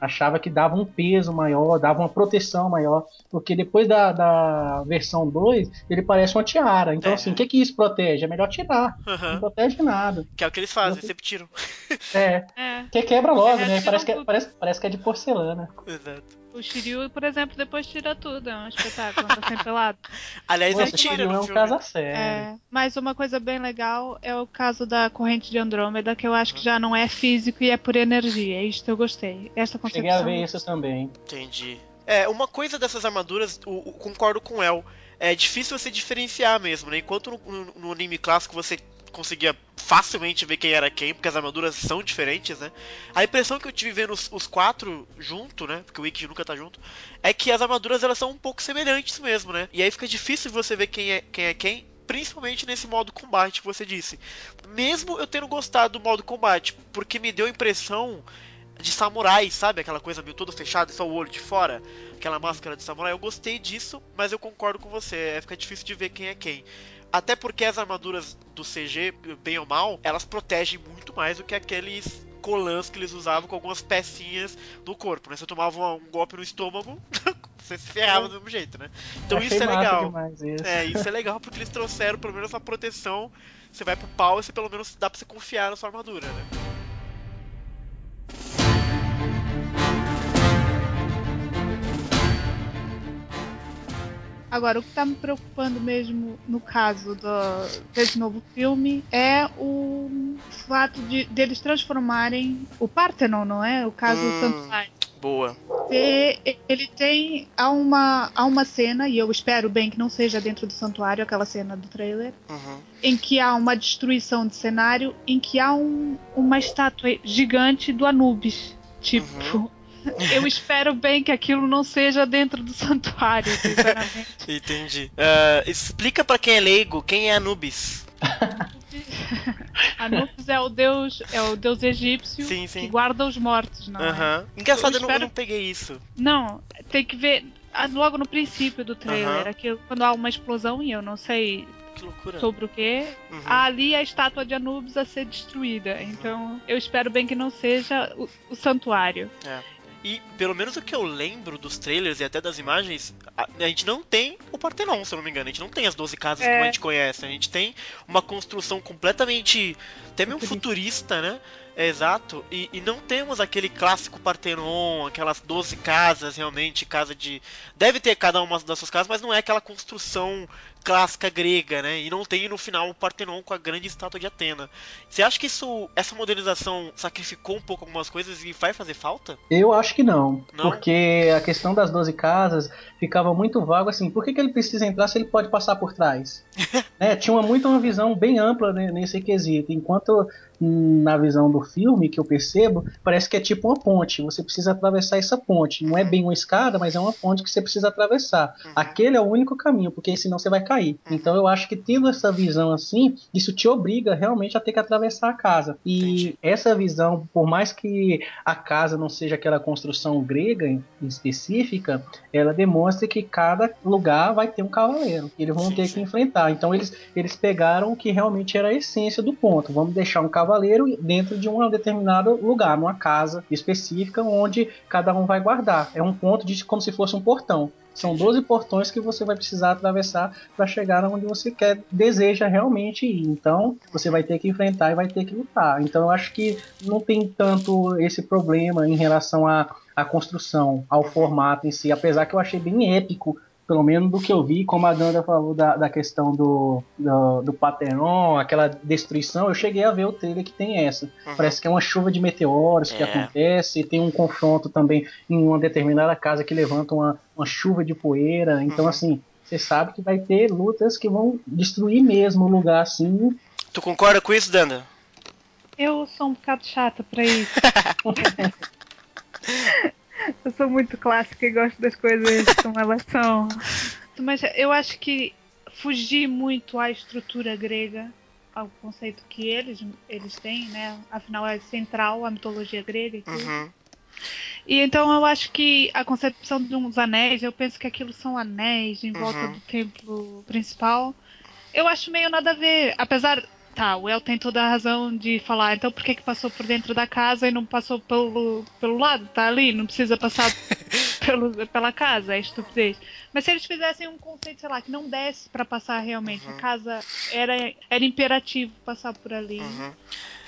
Achava que dava um peso maior, dava uma proteção maior. Porque depois da, da versão 2, ele parece uma tiara. Então, É. assim, o que, que isso protege? É melhor tirar. Aham. Não protege nada. Que é o que eles fazem, sempre tiram. É. É. Que quebra logo, É, né? Parece que, é, parece, parece que é de porcelana. Exato. O Shiryu, por exemplo, depois tira tudo. É um espetáculo, tá sempre pelado. *laughs* Aliás, Pô, ele tira Shiryu é no um filme. caso a sério. É, mas uma coisa bem legal é o caso da corrente de Andrômeda, que eu acho que já não é físico e é por energia. Isto eu gostei. Esta Cheguei a concepção. ver isso também. Entendi. É, uma coisa dessas armaduras, o, o- concordo com o El, é difícil você diferenciar mesmo, né? Enquanto no, no- no anime clássico você conseguia facilmente ver quem era quem, porque as armaduras são diferentes, né? A impressão que eu tive vendo os, os quatro junto, né? Porque o Ikki nunca tá junto, é que as armaduras elas são um pouco semelhantes mesmo, né? E aí fica difícil você ver quem é quem, é quem principalmente nesse modo combate que você disse. Mesmo eu tendo gostado do modo combate, porque me deu a impressão de samurai, sabe? Aquela coisa meio todo fechado, só o olho de fora, aquela máscara de samurai. Eu gostei disso, mas eu concordo com você, é, fica difícil de ver quem é quem. Até porque as armaduras do CG, bem ou mal, elas protegem muito mais do que aqueles colãs que eles usavam com algumas pecinhas no corpo, né? Você tomava um, golpe no estômago, *laughs* você se ferrava do mesmo jeito, né? Então Achei isso é legal. isso. É, isso é legal porque eles trouxeram pelo menos uma proteção. Você vai pro pau e você pelo menos dá pra você confiar na sua armadura, né? Agora, o que tá me preocupando mesmo no caso do, desse novo filme é o fato de deles transformarem o Parthenon, não é? O caso Hum. Santuário. Boa. Ter- Ele tem há uma, há uma cena, e eu espero bem que não seja dentro do santuário, aquela cena do trailer, Uhum. em que há uma destruição de cenário, em que há um- uma estátua gigante do Anubis. Tipo, eu espero bem que aquilo não seja dentro do santuário, *laughs* sinceramente. Entendi. Ah, explica pra quem é leigo quem é Anubis. *laughs* Anubis é o deus, é o deus egípcio Sim, sim. que guarda os mortos, não é? Aham. Engraçado, eu, Eu não, eu espero- não peguei isso. Não, tem que ver ah, logo no princípio do trailer, Aham. aquilo, quando há uma explosão e eu não sei Que loucura. sobre o que, Uhum. ali a estátua de Anubis a ser destruída. Então, eu espero bem que não seja o, o santuário. E pelo menos o que eu lembro dos trailers e até das imagens, a, a gente não tem o Partenon, se eu não me engano. A gente não tem as 12 casas É. como a gente conhece. A gente tem uma construção completamente. até meio futurista, né? É, exato. E, e não temos aquele clássico Partenon, aquelas 12 casas realmente, casa de. Deve ter cada uma das suas casas, mas não é aquela construção clássica grega, né? E não tem no final o Partenon com a grande estátua de Atena. Você acha que isso, essa modernização sacrificou um pouco algumas coisas e vai fazer falta? Eu acho que não, Não? porque a questão das 12 casas ficava muito vago assim. Por que, que ele precisa entrar se ele pode passar por trás? *laughs* Né, Tinha uma, muito uma visão bem ampla nesse quesito. Enquanto na visão do filme que eu percebo, parece que é tipo uma ponte. Você precisa atravessar essa ponte. Não é bem uma escada, mas é uma ponte que você precisa atravessar. Uhum. Aquele é o único caminho, porque senão você vai cair. Então eu acho que tendo essa visão assim, isso te obriga realmente a ter que atravessar a casa. E Entendi. essa visão, por mais que a casa não seja aquela construção grega em específica, ela demonstra que cada lugar vai ter um cavaleiro. Eles vão Sim, ter sim. que enfrentar. Então eles, eles pegaram o que realmente era a essência do ponto. Vamos deixar um cavaleiro dentro de um determinado lugar, numa casa específica, onde cada um vai guardar. É um ponto de como se fosse um portão. São 12 portões que você vai precisar atravessar para chegar onde você quer, deseja realmente ir. Então, você vai ter que enfrentar e vai ter que lutar. Então, eu acho que não tem tanto esse problema em relação à, à construção, ao formato em si, apesar que eu achei bem épico. Pelo menos do que eu vi, como a Danda falou da, da questão do, do, do Pateron, aquela destruição, eu cheguei a ver o trailer que tem essa. Uhum. Parece que é uma chuva de meteoros que É. acontece, e tem um confronto também em uma determinada casa que levanta uma, uma chuva de poeira. Então, Uhum. assim, você sabe que vai ter lutas que vão destruir mesmo o lugar assim. Tu concorda com isso, Danda? Eu sou um bocado chata pra isso. *laughs* eu sou muito clássica e gosto das coisas como elas são. *laughs* Mas eu acho que fugir muito à estrutura grega, ao conceito que eles, eles têm, né? Afinal é central a mitologia grega e. Uhum. E então eu acho que a concepção de uns anéis, eu penso que aquilo são anéis em volta Uhum. do templo principal. Eu acho meio nada a ver. Apesar Tá, o El tem toda a razão de falar, então por que que passou por dentro da casa e não passou pelo, pelo lado? Tá ali, não precisa passar *laughs* pelo, pela casa, é estupidez. Mas se eles fizessem um conceito, sei lá, que não desse pra passar realmente, Uhum. a casa era, era imperativo passar por ali. Uhum.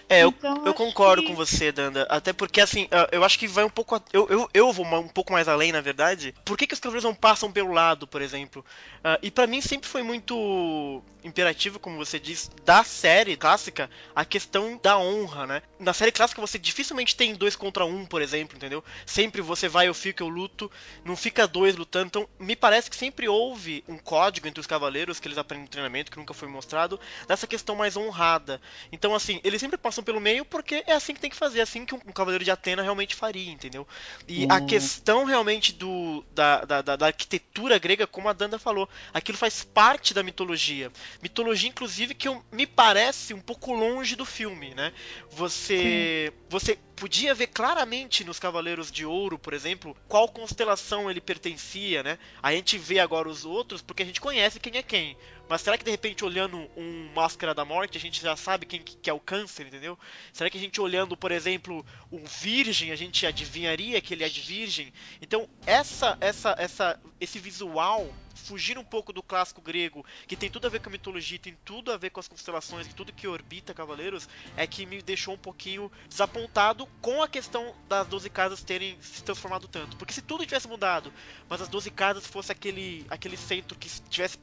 É, eu, Então, eu acho concordo que- com você, Danda. Até porque, assim, ah, eu acho que vai um pouco. a- Eu, eu, eu vou um pouco mais além, na verdade. Por que, que os cavaleiros não passam pelo lado, por exemplo? Ah, e pra mim sempre foi muito imperativo, como você diz, da série clássica, a questão da honra, né? Na série clássica você dificilmente tem dois contra um, por exemplo, entendeu? Sempre você vai, eu fico, eu luto. Não fica dois lutando. Então, me parece que sempre houve um código entre os cavaleiros que eles aprendem no treinamento, que nunca foi mostrado, dessa questão mais honrada. Então, assim, eles sempre passam pelo meio porque é assim que tem que fazer, é assim que um, um cavaleiro de Atena realmente faria, entendeu? E a Hum. questão realmente do da, da, da- da arquitetura grega, como a Danda falou, aquilo faz parte da mitologia. Mitologia, inclusive, que eu- me parece um pouco longe do filme, né? Você, você podia ver claramente nos Cavaleiros de Ouro, por exemplo, qual constelação ele pertencia, né? A gente vê agora os outros porque a gente conhece quem é quem. Mas será que de repente olhando um Máscara da Morte a gente já sabe quem que é o câncer, entendeu? Será que a gente olhando, por exemplo, um Virgem, a gente adivinharia que ele é de Virgem? Então, essa essa essa esse visual fugir um pouco do clássico grego, que tem tudo a ver com a mitologia, tem tudo a ver com as constelações, tudo que orbita Cavaleiros, é que me deixou um pouquinho desapontado com a questão das 12 casas terem se transformado tanto. Porque se tudo tivesse mudado, mas as 12 casas fosse aquele aquele centro que tivesse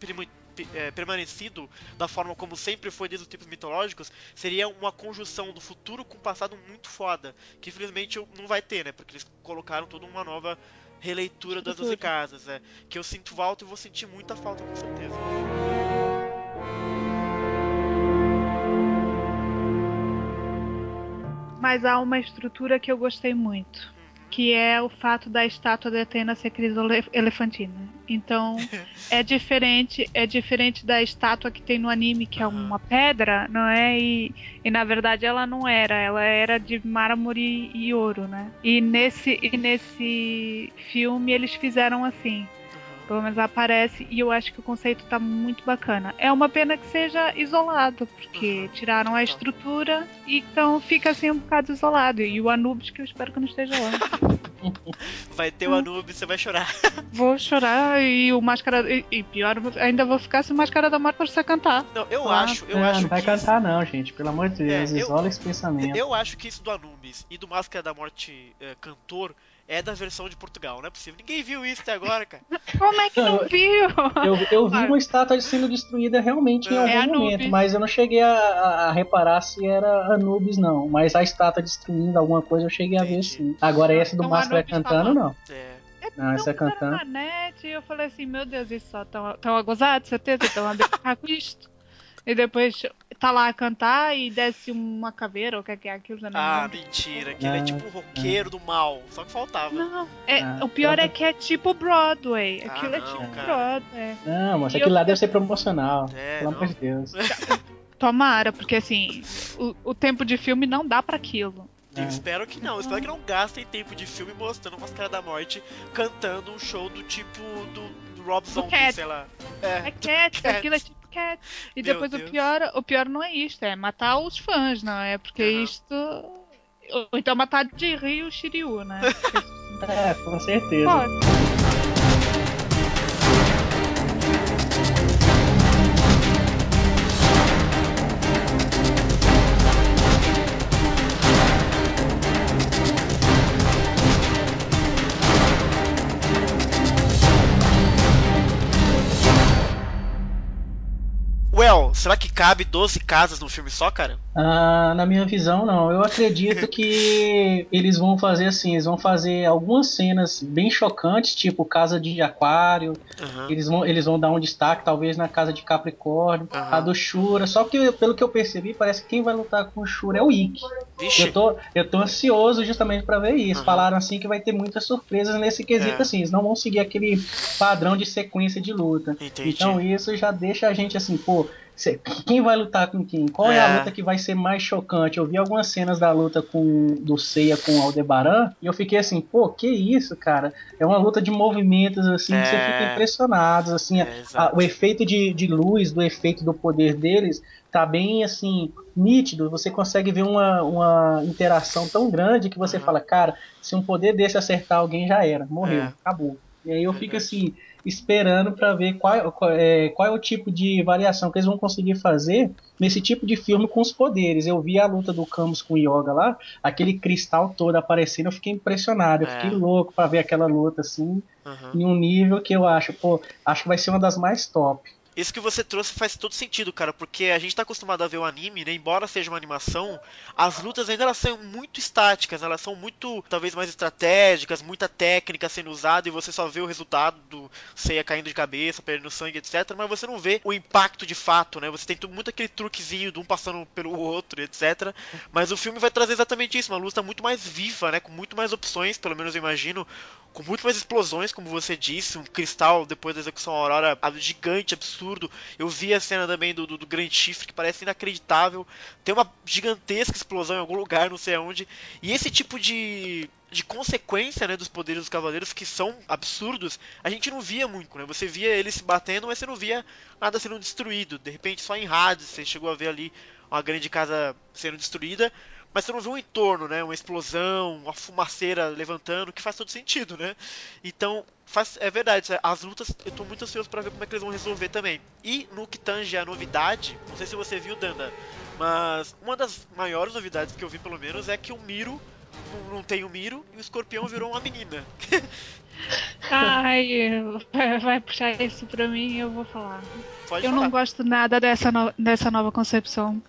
eh, permanecido da forma como sempre foi desde os tempos mitológicos, seria uma conjunção do futuro com o passado muito foda, que infelizmente não vai ter, né? Porque eles colocaram toda uma nova releitura das 12 Estrutura. casas, é. Que eu sinto falta e vou sentir muita falta com certeza. Mas há uma estrutura que eu gostei muito. Que é o fato da estátua de Atena ser crise elefantina. Então, *laughs* é diferente, é diferente da estátua que tem no anime, que é uma pedra, não é? E, e na verdade ela não era, ela era de mármore e ouro, né? E nesse, e nesse filme eles fizeram assim. Pelo menos aparece e eu acho que o conceito tá muito bacana. É uma pena que seja isolado, porque Uhum. tiraram a estrutura e então fica assim um bocado isolado. E o Anubis, que eu espero que não esteja lá. *laughs* Vai ter o Anubis, você vai chorar. *laughs* vou chorar e o Máscara. E, e pior, ainda vou ficar sem Máscara da Morte pra você cantar. Não, eu Ah, acho, eu não, acho não vai que cantar não, gente. Pelo amor de Deus, É, eu- isola esse pensamento. eu acho que isso do Anubis e do Máscara da Morte eh, cantor é da versão de Portugal, não é possível. Ninguém viu isso até agora, cara. *laughs* Como é que não viu? Eu, eu vi uma estátua sendo destruída realmente em É algum Anubis. momento, mas eu não cheguei a, a- reparar se era Anubis, não. Mas a estátua destruindo alguma coisa eu cheguei a ver Entendi. sim. Agora essa do Então, Máscara cantando, tá lá. não. É. Não, essa Então, era cantando. na net e eu falei assim, meu Deus, isso só tão, tão de certeza, tão a brincar *laughs* com isto. E depois tá lá a cantar e desce uma caveira, ou o que é que é aquilo, eu não Ah, mentira, que ele é Não, tipo um roqueiro do mal. Só que faltava. Não, é, Ah, o pior tá. é que é tipo Broadway. Ah, Aquilo é não, tipo cara. Broadway. Não, mas E aquilo eu- lá deve ser promocional. É, Pelo não. amor de Deus. *laughs* Tomara, porque assim, o, o tempo de filme não dá pra aquilo. Eu É. espero que não. Eu espero que não gastem tempo de filme mostrando Máscara da Morte cantando um show do tipo do, do Rob Zombie, sei lá. É É, cat, Cats. aquilo é tipo cat. E Meu depois o Deus. pior, o pior não é isto, é matar os fãs, não é? Porque Aham. isto. Ou então matar de rio o Shiryu, né? *laughs* É, com certeza. Pode. Well, será que cabe 12 casas num filme só, cara? Ah, na minha visão, não. Eu acredito que *laughs* eles vão fazer assim, eles vão fazer algumas cenas bem chocantes, tipo casa de aquário. Aham. Eles vão, eles vão dar um destaque, talvez, na casa de Capricórnio, Aham. a do Shura. Só que, pelo que eu percebi, parece que quem vai lutar com o Shura é o Ikki. Vixe. Eu tô, eu tô ansioso justamente pra ver isso. Aham. Falaram assim que vai ter muitas surpresas nesse quesito, É. assim. Eles não vão seguir aquele padrão de sequência de luta. Entendi. Então isso já deixa a gente assim, pô, cê, quem vai lutar com quem? Qual é. é. a luta que vai ser mais chocante? Eu vi algumas cenas da luta com do Seiya com Aldebaran e eu fiquei assim, pô, que isso, cara? É uma luta de movimentos assim, é. que você fica impressionado, assim, é, a, a, o efeito de, de luz, do efeito do poder deles tá bem assim nítido, você consegue ver uma, uma interação tão grande que você uhum. fala, cara, se um poder desse acertar alguém já era, morreu, é. acabou. E aí eu fico assim, esperando para ver qual, qual, é, qual é o tipo de variação que eles vão conseguir fazer nesse tipo de filme com os poderes. Eu vi a luta do Camus com o Yoga lá, aquele cristal todo aparecendo, eu fiquei impressionado, eu fiquei é. louco para ver aquela luta assim, uhum. em um nível que eu acho, pô, acho que vai ser uma das mais top. Isso que você trouxe faz todo sentido, cara, porque a gente tá acostumado a ver o anime, né? Embora seja uma animação, as lutas ainda elas são muito estáticas, elas são muito, talvez mais estratégicas, muita técnica sendo usada e você só vê o resultado do Seiya caindo de cabeça, perdendo sangue, etc. Mas você não vê o impacto de fato, né? Você tem muito aquele truquezinho de um passando pelo outro, etc. Mas o filme vai trazer exatamente isso, uma luta muito mais viva, né? Com muito mais opções, pelo menos eu imagino com muito mais explosões, como você disse, um cristal depois da execução Aurora gigante, absurdo. Eu vi a cena também do, do, do grande chifre que parece inacreditável. Tem uma gigantesca explosão em algum lugar, não sei aonde. E esse tipo de, de consequência né, dos poderes dos cavaleiros que são absurdos, a gente não via muito, né? Você via eles se batendo, mas você não via nada sendo destruído. De repente, só em rádio você chegou a ver ali uma grande casa sendo destruída, mas você não vê um entorno, né? Uma explosão, uma fumaceira levantando, que faz todo sentido, né? Então, faz, é verdade, as lutas eu tô muito ansioso para ver como é que eles vão resolver também. E no que tange a novidade, não sei se você viu, Danda, mas uma das maiores novidades que eu vi pelo menos é que o Miro não tem o Miro e o escorpião virou uma menina. *laughs* Ai, vai puxar isso pra mim e eu vou falar. Pode eu falar. não gosto nada dessa, no, dessa nova concepção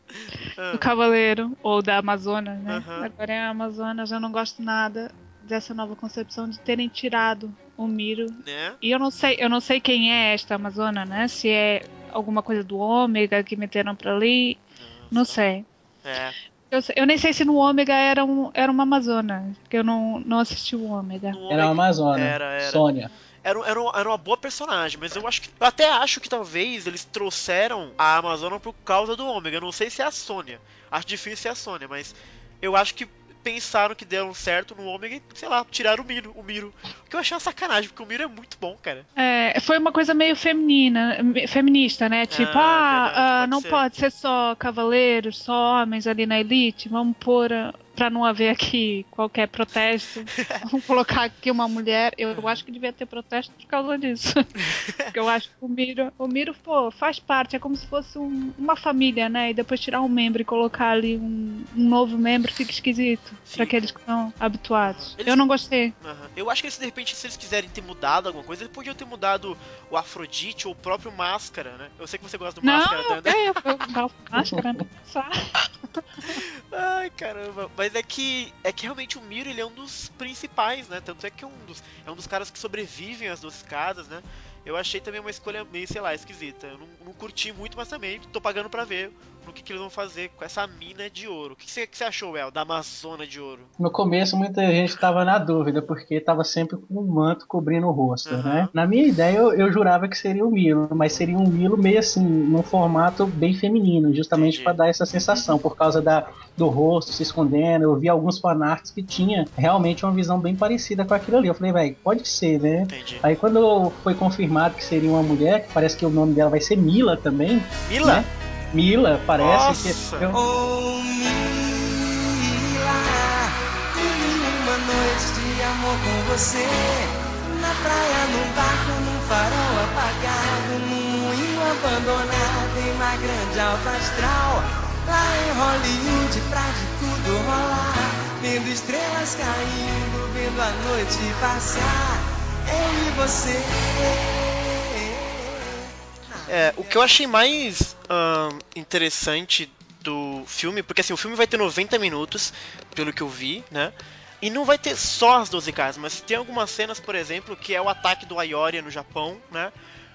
ah. do Cavaleiro ou da Amazônia, né? Agora é a Amazonas, eu não gosto nada dessa nova concepção de terem tirado o Miro. Né? E eu não sei, eu não sei quem é esta Amazona, né? Se é alguma coisa do Ômega que meteram pra ali. Nossa. Não sei. É. Eu, eu, nem sei se no Ômega era, um, era uma Amazona, porque eu não, não assisti o Ômega. Era uma Amazona. Era, era. Sônia. Era, era, era uma boa personagem, mas eu acho que. Eu até acho que talvez eles trouxeram a Amazona por causa do Ômega. Eu não sei se é a Sônia. Acho difícil ser a Sônia, mas eu acho que pensaram que deram certo no Ômega e, sei lá, tiraram o Miro, o Miro. O que eu achei uma sacanagem, porque o Miro é muito bom, cara. É, foi uma coisa meio feminina, feminista, né? Tipo, ah, ah, ah não ser. pode ser só cavaleiros, só homens ali na elite, vamos pôr para não haver aqui qualquer protesto, *laughs* vamos colocar aqui uma mulher. Eu, eu acho que devia ter protesto por causa disso. *laughs* Porque eu acho que o Miro, o Miro, pô, faz parte, é como se fosse um, uma família, né? E depois tirar um membro e colocar ali um, um novo membro fica esquisito para aqueles que estão habituados. Eles... Eu não gostei. Uhum. Eu acho que eles, de repente, se eles quiserem ter mudado alguma coisa, eles podiam ter mudado o Afrodite ou o próprio Máscara, né? Eu sei que você gosta do não, Máscara, né? É, eu, eu, eu, Máscara, né? *laughs* Ai, caramba. Mas é que é que realmente o Miro ele é um dos principais, né? Tanto é que é um dos, é um dos caras que sobrevivem às duas casas, né? Eu achei também uma escolha meio, sei lá, esquisita. Eu não, não curti muito, mas também tô pagando para ver no que, que eles vão fazer com essa mina de ouro. O que, você, que você achou, El, da Amazona de ouro? No começo, muita gente tava na dúvida, porque tava sempre com um manto cobrindo o rosto, uhum. né? Na minha ideia, eu, eu, jurava que seria o Milo, mas seria um Milo meio assim, num formato bem feminino, justamente para dar essa sensação, por causa da, do rosto se escondendo. Eu vi alguns fanarts que tinha realmente uma visão bem parecida com aquilo ali. Eu falei, velho, pode ser, né? Entendi. Aí quando foi confirmado que seria uma mulher, que parece que o nome dela vai ser Mila também. Mila? Né? Mila, parece Nossa. que. Eu... Oh, Mila, uma noite de amor com você. Na praia, num barco, num farol apagado, num moinho abandonado, em uma grande alta astral. Lá em Hollywood, pra de tudo rolar. Vendo estrelas caindo, vendo a noite passar. Eu e você. É, o que eu achei mais interessante do filme, porque assim, o filme vai ter 90 minutos, pelo que eu vi, né? E não vai ter só as 12 casas, mas tem algumas cenas, por exemplo, que é o ataque do Ayoria no Japão, né?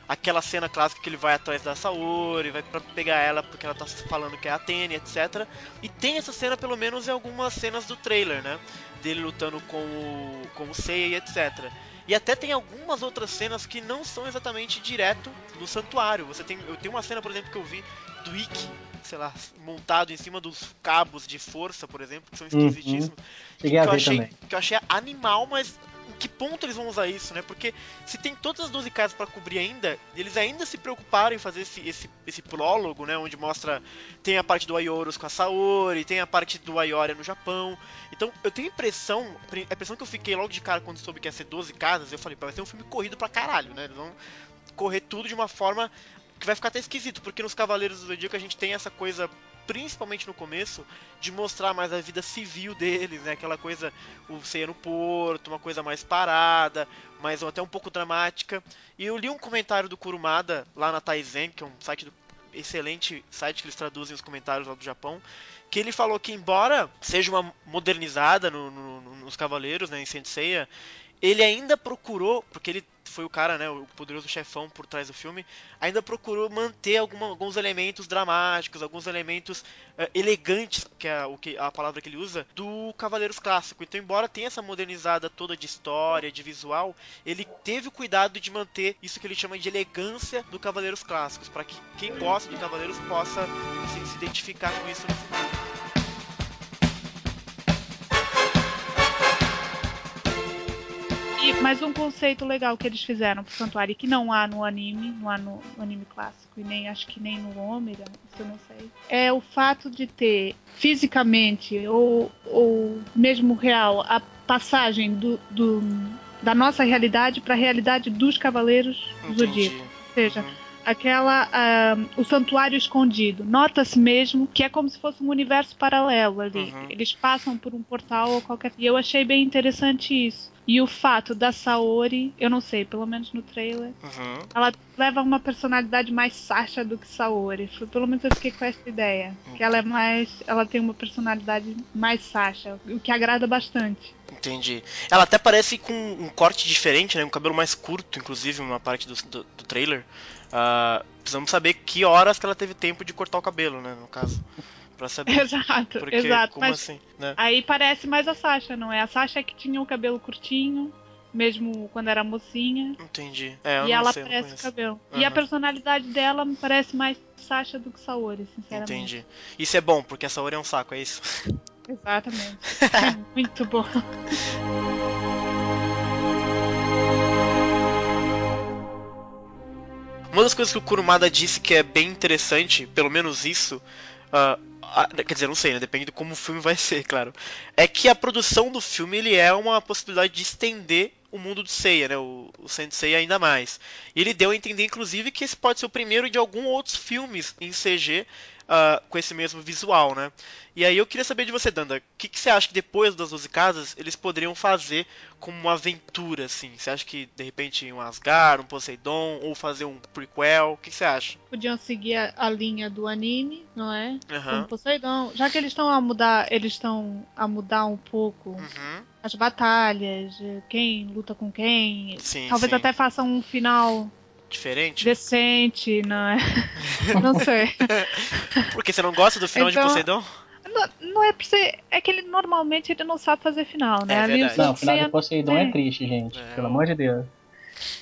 Aquela cena clássica que ele vai atrás da Saori, vai pra pegar ela porque ela tá falando que é a Atene, etc. E tem essa cena, pelo menos, em algumas cenas do trailer, né? Dele lutando com o, com o Seiya etc. E até tem algumas outras cenas que não são exatamente direto do santuário. Você tem, eu tenho uma cena, por exemplo, que eu vi do Ikki, sei lá, montado em cima dos cabos de força, por exemplo, que são Uhum. esquisitíssimos. Cheguei que, a eu achei, que eu achei animal, mas que ponto eles vão usar isso, né? Porque se tem todas as 12 casas pra cobrir ainda, eles ainda se preocuparam em fazer esse, esse, esse prólogo, né? Onde mostra. Tem a parte do Ayorus com a Saori, tem a parte do Ayoria no Japão. Então eu tenho a impressão, a impressão que eu fiquei logo de cara quando soube que ia ser 12 casas, eu falei, "Pô, vai ser um filme corrido pra caralho, né? Eles vão correr tudo de uma forma que vai ficar até esquisito, porque nos Cavaleiros do Zodíaco a gente tem essa coisa, principalmente no começo, de mostrar mais a vida civil deles, né? Aquela coisa, o Seiya no porto, uma coisa mais parada, mas até um pouco dramática. E eu li um comentário do Kurumada lá na Taizen, que é um site do excelente site que eles traduzem os comentários lá do Japão, que ele falou que embora seja uma modernizada no- no- no- nos Cavaleiros, né, em Senseiya, ele ainda procurou, porque ele foi o cara, né, o poderoso chefão por trás do filme, ainda procurou manter alguma- alguns elementos dramáticos, alguns elementos eh, elegantes, que é o que, a palavra que ele usa, do Cavaleiros clássico. Então, embora tenha essa modernizada toda de história, de visual, ele teve o cuidado de manter isso que ele chama de elegância do Cavaleiros clássicos, para que quem gosta de Cavaleiros possa assim, se identificar com isso no futuro. Mais um conceito legal que eles fizeram pro Santuário, que não há no anime, não há no, anime clássico, e nem acho que nem no Ômega, isso eu não sei. É o fato de ter fisicamente ou, ou mesmo real a passagem do, do- da nossa realidade para a realidade dos Cavaleiros do Zodíaco. Ou seja, Uhum. Aquela o santuário escondido. Nota-se mesmo que é como se fosse um universo paralelo ali. Uhum. Eles passam por um portal ou qualquer. E eu achei bem interessante isso. E o fato da Saori, eu não sei, pelo menos no trailer, Uhum. ela leva uma personalidade mais Sasha do que Saori. Foi- Pelo menos eu fiquei com essa ideia. Que ela é mais. Ela tem uma personalidade mais Sasha, o que agrada bastante. Entendi. Ela até parece com um corte diferente, né? Um cabelo mais curto, inclusive, uma parte do, do, do trailer. Ah, precisamos saber que horas que ela teve tempo de cortar o cabelo, né? No caso. Pra saber. *laughs* Exato, Porque, exato. como Mas assim, né? Aí parece mais a Sasha, não é? A Sasha que tinha o cabelo curtinho, mesmo quando era mocinha. Entendi. É, eu e ela sei, parece o cabelo. E a personalidade dela me parece mais Sasha do que Saori, sinceramente. Entendi. Isso é bom, porque essa hora é um saco, é isso? *laughs* Exatamente. *laughs* Muito bom. Uma das coisas que o Kurumada disse que é bem interessante, pelo menos isso, ah, quer dizer, não sei, né? Depende de como o filme vai ser, claro. É que a produção do filme ele é uma possibilidade de estender o mundo do Seiya, né? O, o Sensei ainda mais. E ele deu a entender, inclusive, que esse pode ser o primeiro de alguns outros filmes em CG ah, com esse mesmo visual, né? E aí eu queria saber de você, Danda, o que, que você acha que depois das 12 casas eles poderiam fazer como uma aventura, assim? Você acha que de repente um Asgard, um Poseidon, ou fazer um prequel? O que, que você acha? Podiam seguir a, a linha do anime, não é? Como Poseidon. Já que eles estão a mudar, eles estão a mudar um pouco Uhum. as batalhas, eh, quem luta com quem. Sim, Talvez sim. até façam um final Diferente? decente, não é? *laughs* não sei. *laughs* Porque você não gosta do final Então- de Poseidon? Não, não é pra ser. É que ele normalmente ele não sabe fazer final, né? É verdade. Não, o final de Poseidon é é. triste, gente. É. Pelo amor de Deus.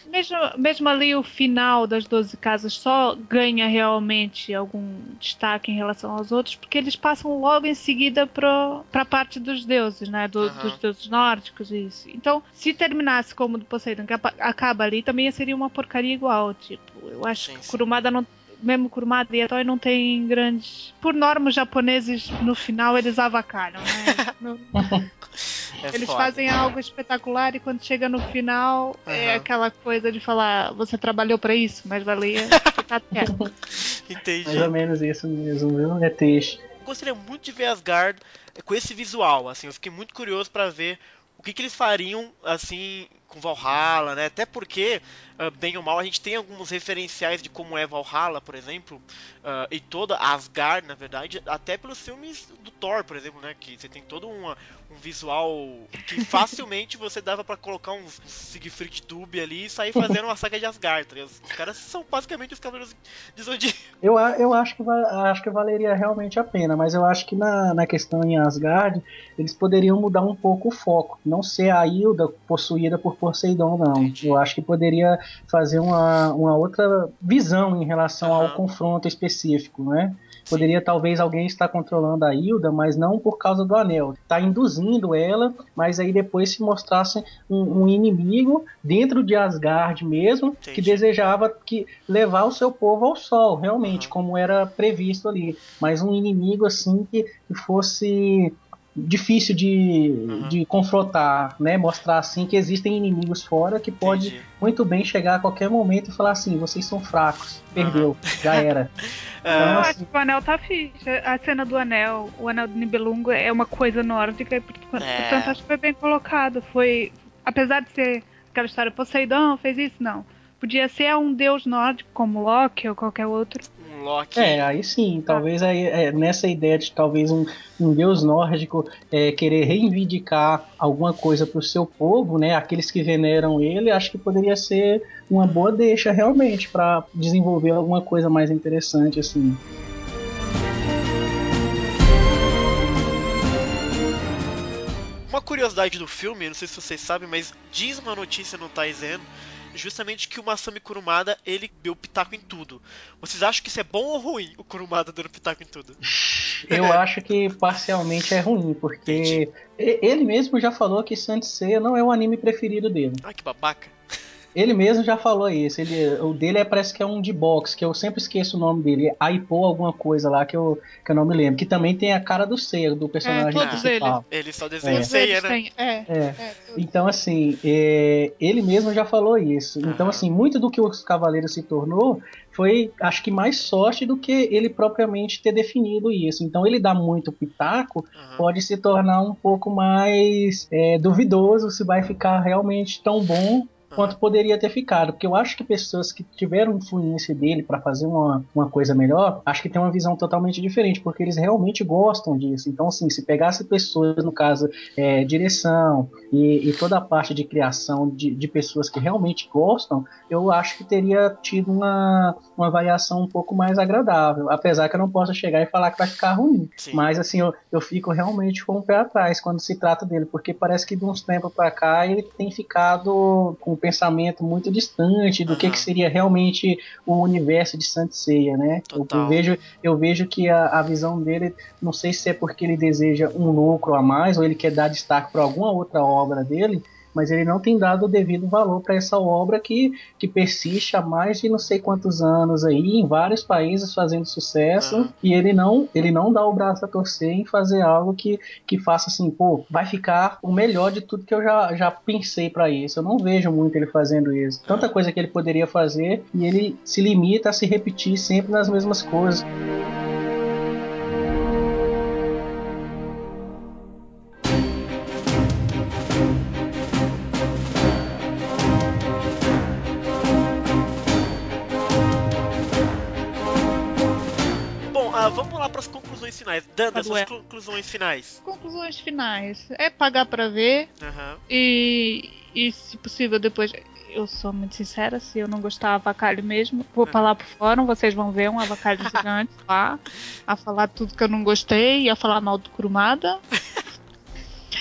Mesmo, mesmo ali o final das 12 casas só ganha realmente algum destaque em relação aos outros, porque eles passam logo em seguida pro, pra parte dos deuses, né? Do- Aham. Dos deuses nórdicos e isso. Então, se terminasse como do Poseidon, que acaba ali, também seria uma porcaria igual. Tipo, eu acho Sim, que sim. Kurumada não. Mesmo Kurumada e a Toei não tem grandes. Por normas japoneses, no final eles avacalham, né? *laughs* No- É eles foda. fazem algo espetacular e quando chega no final é Aham. aquela coisa de falar, você trabalhou pra isso, mas valia ficar *laughs* quieto. Entendi. Mais ou menos isso mesmo, viu? É triste. Eu gostaria muito de ver Asgard com esse visual, assim, eu fiquei muito curioso pra ver o que, que eles fariam, assim, com Valhalla, né? Até porque, ah, bem ou mal, a gente tem alguns referenciais de como é Valhalla, por exemplo, ah, e toda Asgard, na verdade, até pelos filmes do Thor, por exemplo, né? Que você tem todo uma, um visual que *laughs* facilmente você dava pra colocar uns Siegfried Tube ali e sair fazendo uma saga de Asgard, tá? Os caras são basicamente os Cavaleiros de Zodíaco. Eu, eu acho, que acho que valeria realmente a pena, mas eu acho que na, na questão em Asgard, eles poderiam mudar um pouco o foco. Não ser a Hilda possuída por Poseidon, não. Entendi. Eu acho que poderia fazer uma, uma outra visão em relação uhum. ao confronto específico, né? Poderia talvez alguém estar controlando a Hilda, mas não por causa do anel. Está induzindo ela, mas aí depois se mostrasse um, um inimigo dentro de Asgard mesmo, Entendi. que desejava que levar o seu povo ao sol, realmente, uhum. como era previsto ali. Mas um inimigo assim que, que fosse difícil de, uhum. de confrontar, né? Mostrar assim que existem inimigos fora que pode Entendi. muito bem chegar a qualquer momento e falar assim, vocês são fracos, perdeu, uhum. já era. É. *laughs* então, eu assim, acho que o anel tá fixe. A cena do anel, o anel do Nibelungo é uma coisa nórdica e portanto é. acho que foi bem colocado. Foi, apesar de ser aquela história Poseidon fez isso, não. Podia ser um deus nórdico como Loki ou qualquer outro. Loki. É, aí sim, talvez aí, é, nessa ideia de talvez um, um deus nórdico é, querer reivindicar alguma coisa para o seu povo, né? Aqueles que veneram ele, acho que poderia ser uma boa deixa realmente para desenvolver alguma coisa mais interessante assim. Uma curiosidade do filme, não sei se vocês sabem, mas diz uma notícia no Taizen justamente que o Masami Kurumada, ele deu pitaco em tudo. Vocês acham que isso é bom ou ruim, o Kurumada dando pitaco em tudo? *laughs* Eu acho que parcialmente é ruim, porque Entendi. ele mesmo já falou que Saint Seiya não é o anime preferido dele. Ah, que babaca. Ele mesmo já falou isso. Ele, o dele é, parece que é um de box, que eu sempre esqueço o nome dele. Aipo alguma coisa lá que eu, que eu não me lembro. Que também tem a cara do Seiya, do personagem é, todos principal. Ele. ele só desenha é. Seiya, né? É, é. é. Então, assim, é, ele mesmo já falou isso. Então, assim, muito do que os Cavaleiros se tornou foi, acho que mais sorte do que ele propriamente ter definido isso. Então ele dá muito pitaco, uhum. pode se tornar um pouco mais é, duvidoso se vai ficar realmente tão bom quanto poderia ter ficado. Porque eu acho que pessoas que tiveram influência dele para fazer uma, uma coisa melhor, acho que tem uma visão totalmente diferente, porque eles realmente gostam disso. Então, assim, se pegasse pessoas, no caso, é, direção e, e, toda a parte de criação de, de pessoas que realmente gostam, eu acho que teria tido uma, uma variação um pouco mais agradável. Apesar que eu não posso chegar e falar que vai ficar ruim. Sim. Mas, assim, eu, eu fico realmente com o pé atrás quando se trata dele, porque parece que de uns tempos para cá ele tem ficado com pensamento muito distante do uhum. que, que seria realmente o universo de Saint Seiya, né? Eu, eu, vejo, eu vejo que a, a visão dele, não sei se é porque ele deseja um lucro a mais ou ele quer dar destaque para alguma outra obra dele, mas ele não tem dado o devido valor para essa obra que, que persiste há mais de não sei quantos anos aí, em vários países fazendo sucesso, uhum. e ele não, ele não dá o braço a torcer em fazer algo que, que faça assim, pô, vai ficar o melhor de tudo que eu já, já pensei para isso. Eu não vejo muito ele fazendo isso. Tanta coisa que ele poderia fazer e ele se limita a se repetir sempre nas mesmas coisas. Conclusões finais. Dando suas conclusões finais. Conclusões finais. É pagar pra ver. Uhum. E, e, se possível, depois. Eu sou muito sincera, se eu não gostar avacalho mesmo, vou uhum. falar pro fórum, vocês vão ver um avacalho *laughs* gigante lá, a falar tudo que eu não gostei, a falar mal do Kurumada.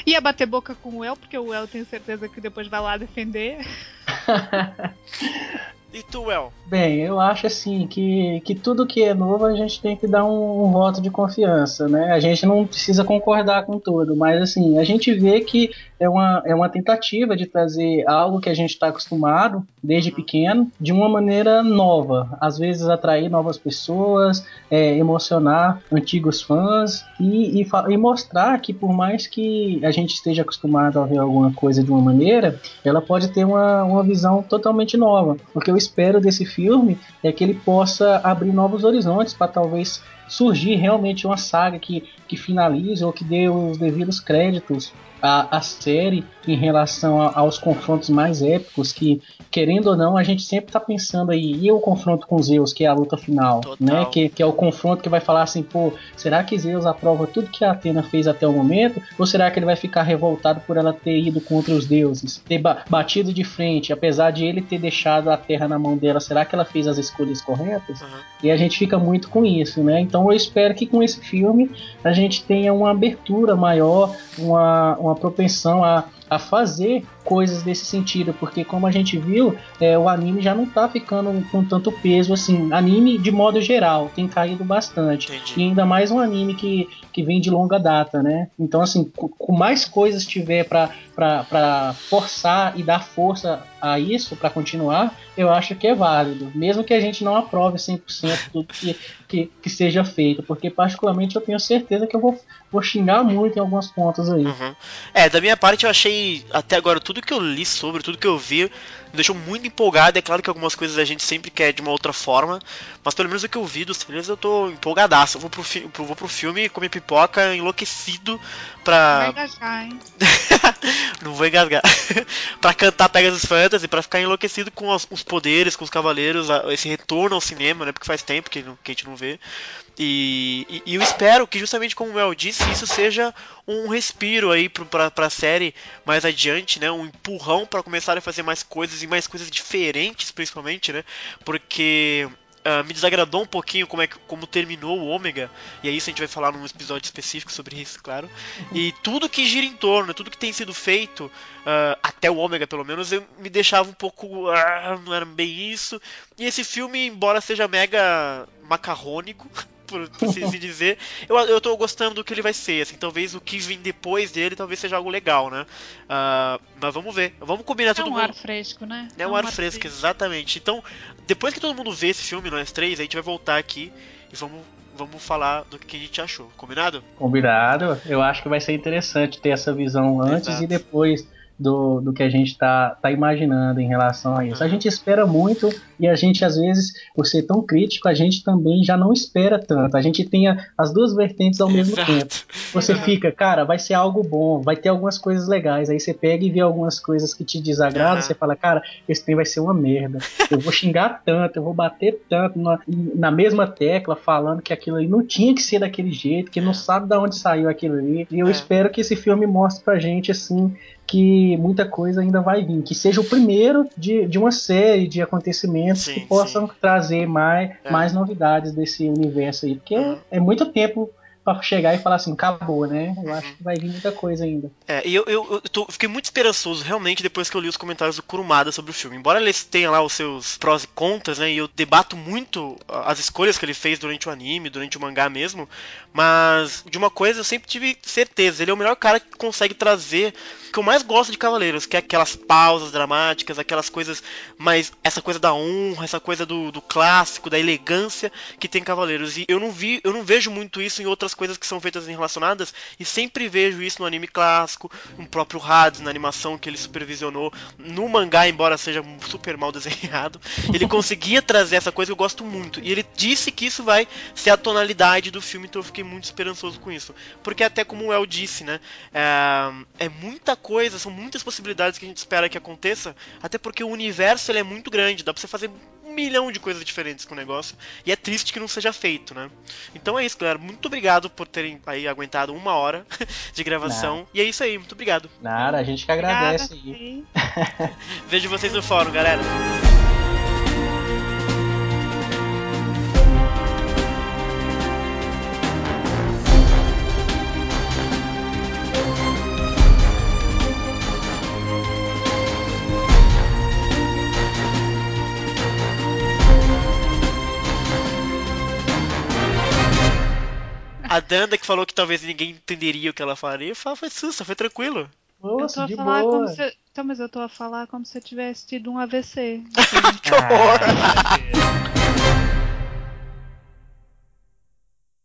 Ia bater boca com o El, porque o El tenho certeza que depois vai lá defender. *laughs* E tu, El? Bem, eu acho assim que, que tudo que é novo a gente tem que dar um, um, voto de confiança, né? A gente não precisa concordar com tudo, mas assim, a gente vê que é uma, é uma tentativa de trazer algo que a gente está acostumado desde pequeno de uma maneira nova. Às vezes atrair novas pessoas, é, emocionar antigos fãs e, e, e mostrar que por mais que a gente esteja acostumado a ver alguma coisa de uma maneira, ela pode ter uma, uma visão totalmente nova. Porque eu espero desse filme é que ele possa abrir novos horizontes para talvez surgir realmente uma saga que, que finalize ou que dê os devidos créditos à, à série em relação a, aos confrontos mais épicos que, querendo ou não, a gente sempre tá pensando aí, e o confronto com Zeus, que é a luta final, Total. né? Que, que é o confronto que vai falar assim, pô, será que Zeus aprova tudo que a Atena fez até o momento? Ou será que ele vai ficar revoltado por ela ter ido contra os deuses, ter ba batido de frente, apesar de ele ter deixado a terra na mão dela, será que ela fez as escolhas corretas? Uhum. E a gente fica muito com isso, né? Então eu espero que com esse filme a gente tenha uma abertura maior, uma, uma propensão a a fazer coisas desse sentido, porque como a gente viu, é, o anime já não tá ficando com tanto peso assim. Anime, de modo geral, tem caído bastante. Entendi. E ainda mais um anime que, que vem de longa data, né? Então, assim, com com mais coisas tiver pra forçar e dar força a isso, pra continuar, eu acho que é válido. Mesmo que a gente não aprove 100% tudo que, que, que seja feito. Porque, particularmente, eu tenho certeza que eu vou, vou xingar muito em alguns pontos aí. Uhum. É, da minha parte eu achei até agora tudo que eu li sobre, tudo que eu vi, deixou muito empolgado. É claro que algumas coisas a gente sempre quer de uma outra forma, mas pelo menos o que eu vi dos trailers eu tô empolgadaço. Eu vou pro, fi- pro- vou pro filme comer pipoca enlouquecido Vai pra. engasgar, hein? *laughs* Não vou engasgar. *laughs* pra cantar Pegasus Fantasy, pra ficar enlouquecido com os, os poderes, com os cavaleiros, a- esse retorno ao cinema, né? Porque faz tempo que, não- que a gente não vê. E, e- e eu espero que, justamente como o El disse, isso seja um respiro aí pro, pra, pra série mais adiante, né? Um empurrão pra começar a fazer mais coisas mais coisas diferentes, principalmente, né? Porque. ah, me desagradou um pouquinho como, é, que- como terminou o Ômega, e aí isso a gente vai falar num episódio específico sobre isso, claro. E tudo que gira em torno, tudo que tem sido feito, ah, até o Ômega pelo menos, eu, me deixava um pouco. ah, não era bem isso. E esse filme, embora seja mega macarrônico, *laughs* por por assim se dizer, eu, eu tô gostando do que ele vai ser. Assim, talvez o que vem depois dele talvez seja algo legal, né? Ah, mas vamos ver. Vamos combinar É todo um mundo. ar fresco, né? É um ar fresco, exatamente. Então, depois que todo mundo vê esse filme, nós três, a gente vai voltar aqui e vamos, vamos falar do que a gente achou. Combinado? Combinado. Eu acho que vai ser interessante ter essa visão antes Exato. e depois do, do que a gente tá, tá imaginando em relação a isso. A gente espera muito e a gente, às vezes, por ser tão crítico, a gente também já não espera tanto. A gente tem a- as duas vertentes ao mesmo Exato. tempo. Você fica, cara, vai ser algo bom, vai ter algumas coisas legais. Aí você pega e vê algumas coisas que te desagradam, Aham. você fala, cara, esse trem vai ser uma merda. Eu vou xingar tanto, eu vou bater tanto na, na mesma tecla, falando que aquilo ali não tinha que ser daquele jeito, que não sabe de onde saiu aquilo ali. E eu É. espero que esse filme mostre pra gente, assim, que muita coisa ainda vai vir. Que seja o primeiro de, de uma série de acontecimentos Sim, que possam trazer mais, É. mais novidades desse universo aí. Porque Uhum. é muito tempo pra chegar e falar assim, acabou, né? Eu acho que vai vir muita coisa ainda. É, e eu, eu, eu tô- fiquei muito esperançoso realmente depois que eu li os comentários do Kurumada sobre o filme. Embora ele tenha lá os seus prós e contras, né? E eu debato muito as escolhas que ele fez durante o anime, durante o mangá mesmo. Mas de uma coisa eu sempre tive certeza: ele é o melhor cara que consegue trazer o que eu mais gosto de Cavaleiros, que é aquelas pausas dramáticas, aquelas coisas mais. essa coisa da honra, essa coisa do, do clássico, da elegância que tem Cavaleiros. E eu não vi, eu não vejo muito isso em outras coisas que são feitas relacionadas, e sempre vejo isso no anime clássico, no próprio Hades, na animação que ele supervisionou, no mangá, embora seja super mal *laughs* desenhado, ele *laughs* conseguia trazer essa coisa que eu gosto muito. E ele disse que isso vai ser a tonalidade do filme, então eu fiquei muito esperançoso com isso. Porque até como o El disse, né? É, é muita coisa, são muitas possibilidades que a gente espera que aconteça, até porque o universo ele é muito grande, dá pra você fazer milhão de coisas diferentes com o negócio, e é triste que não seja feito, né? Então é isso, galera. Muito obrigado por terem aí aguentado uma hora *laughs* de gravação. E é isso aí, muito obrigado. Nada, a gente que agradece aí. sim. *laughs* Vejo vocês no fórum, galera. A Danda que falou que talvez ninguém entenderia o que ela faria, eu falo, foi sussa, foi tranquilo. Eu tô Nossa, a de falar boa. como se. Então, mas eu tô a falar como se eu tivesse tido um AVC. *laughs* Que horror! Ah,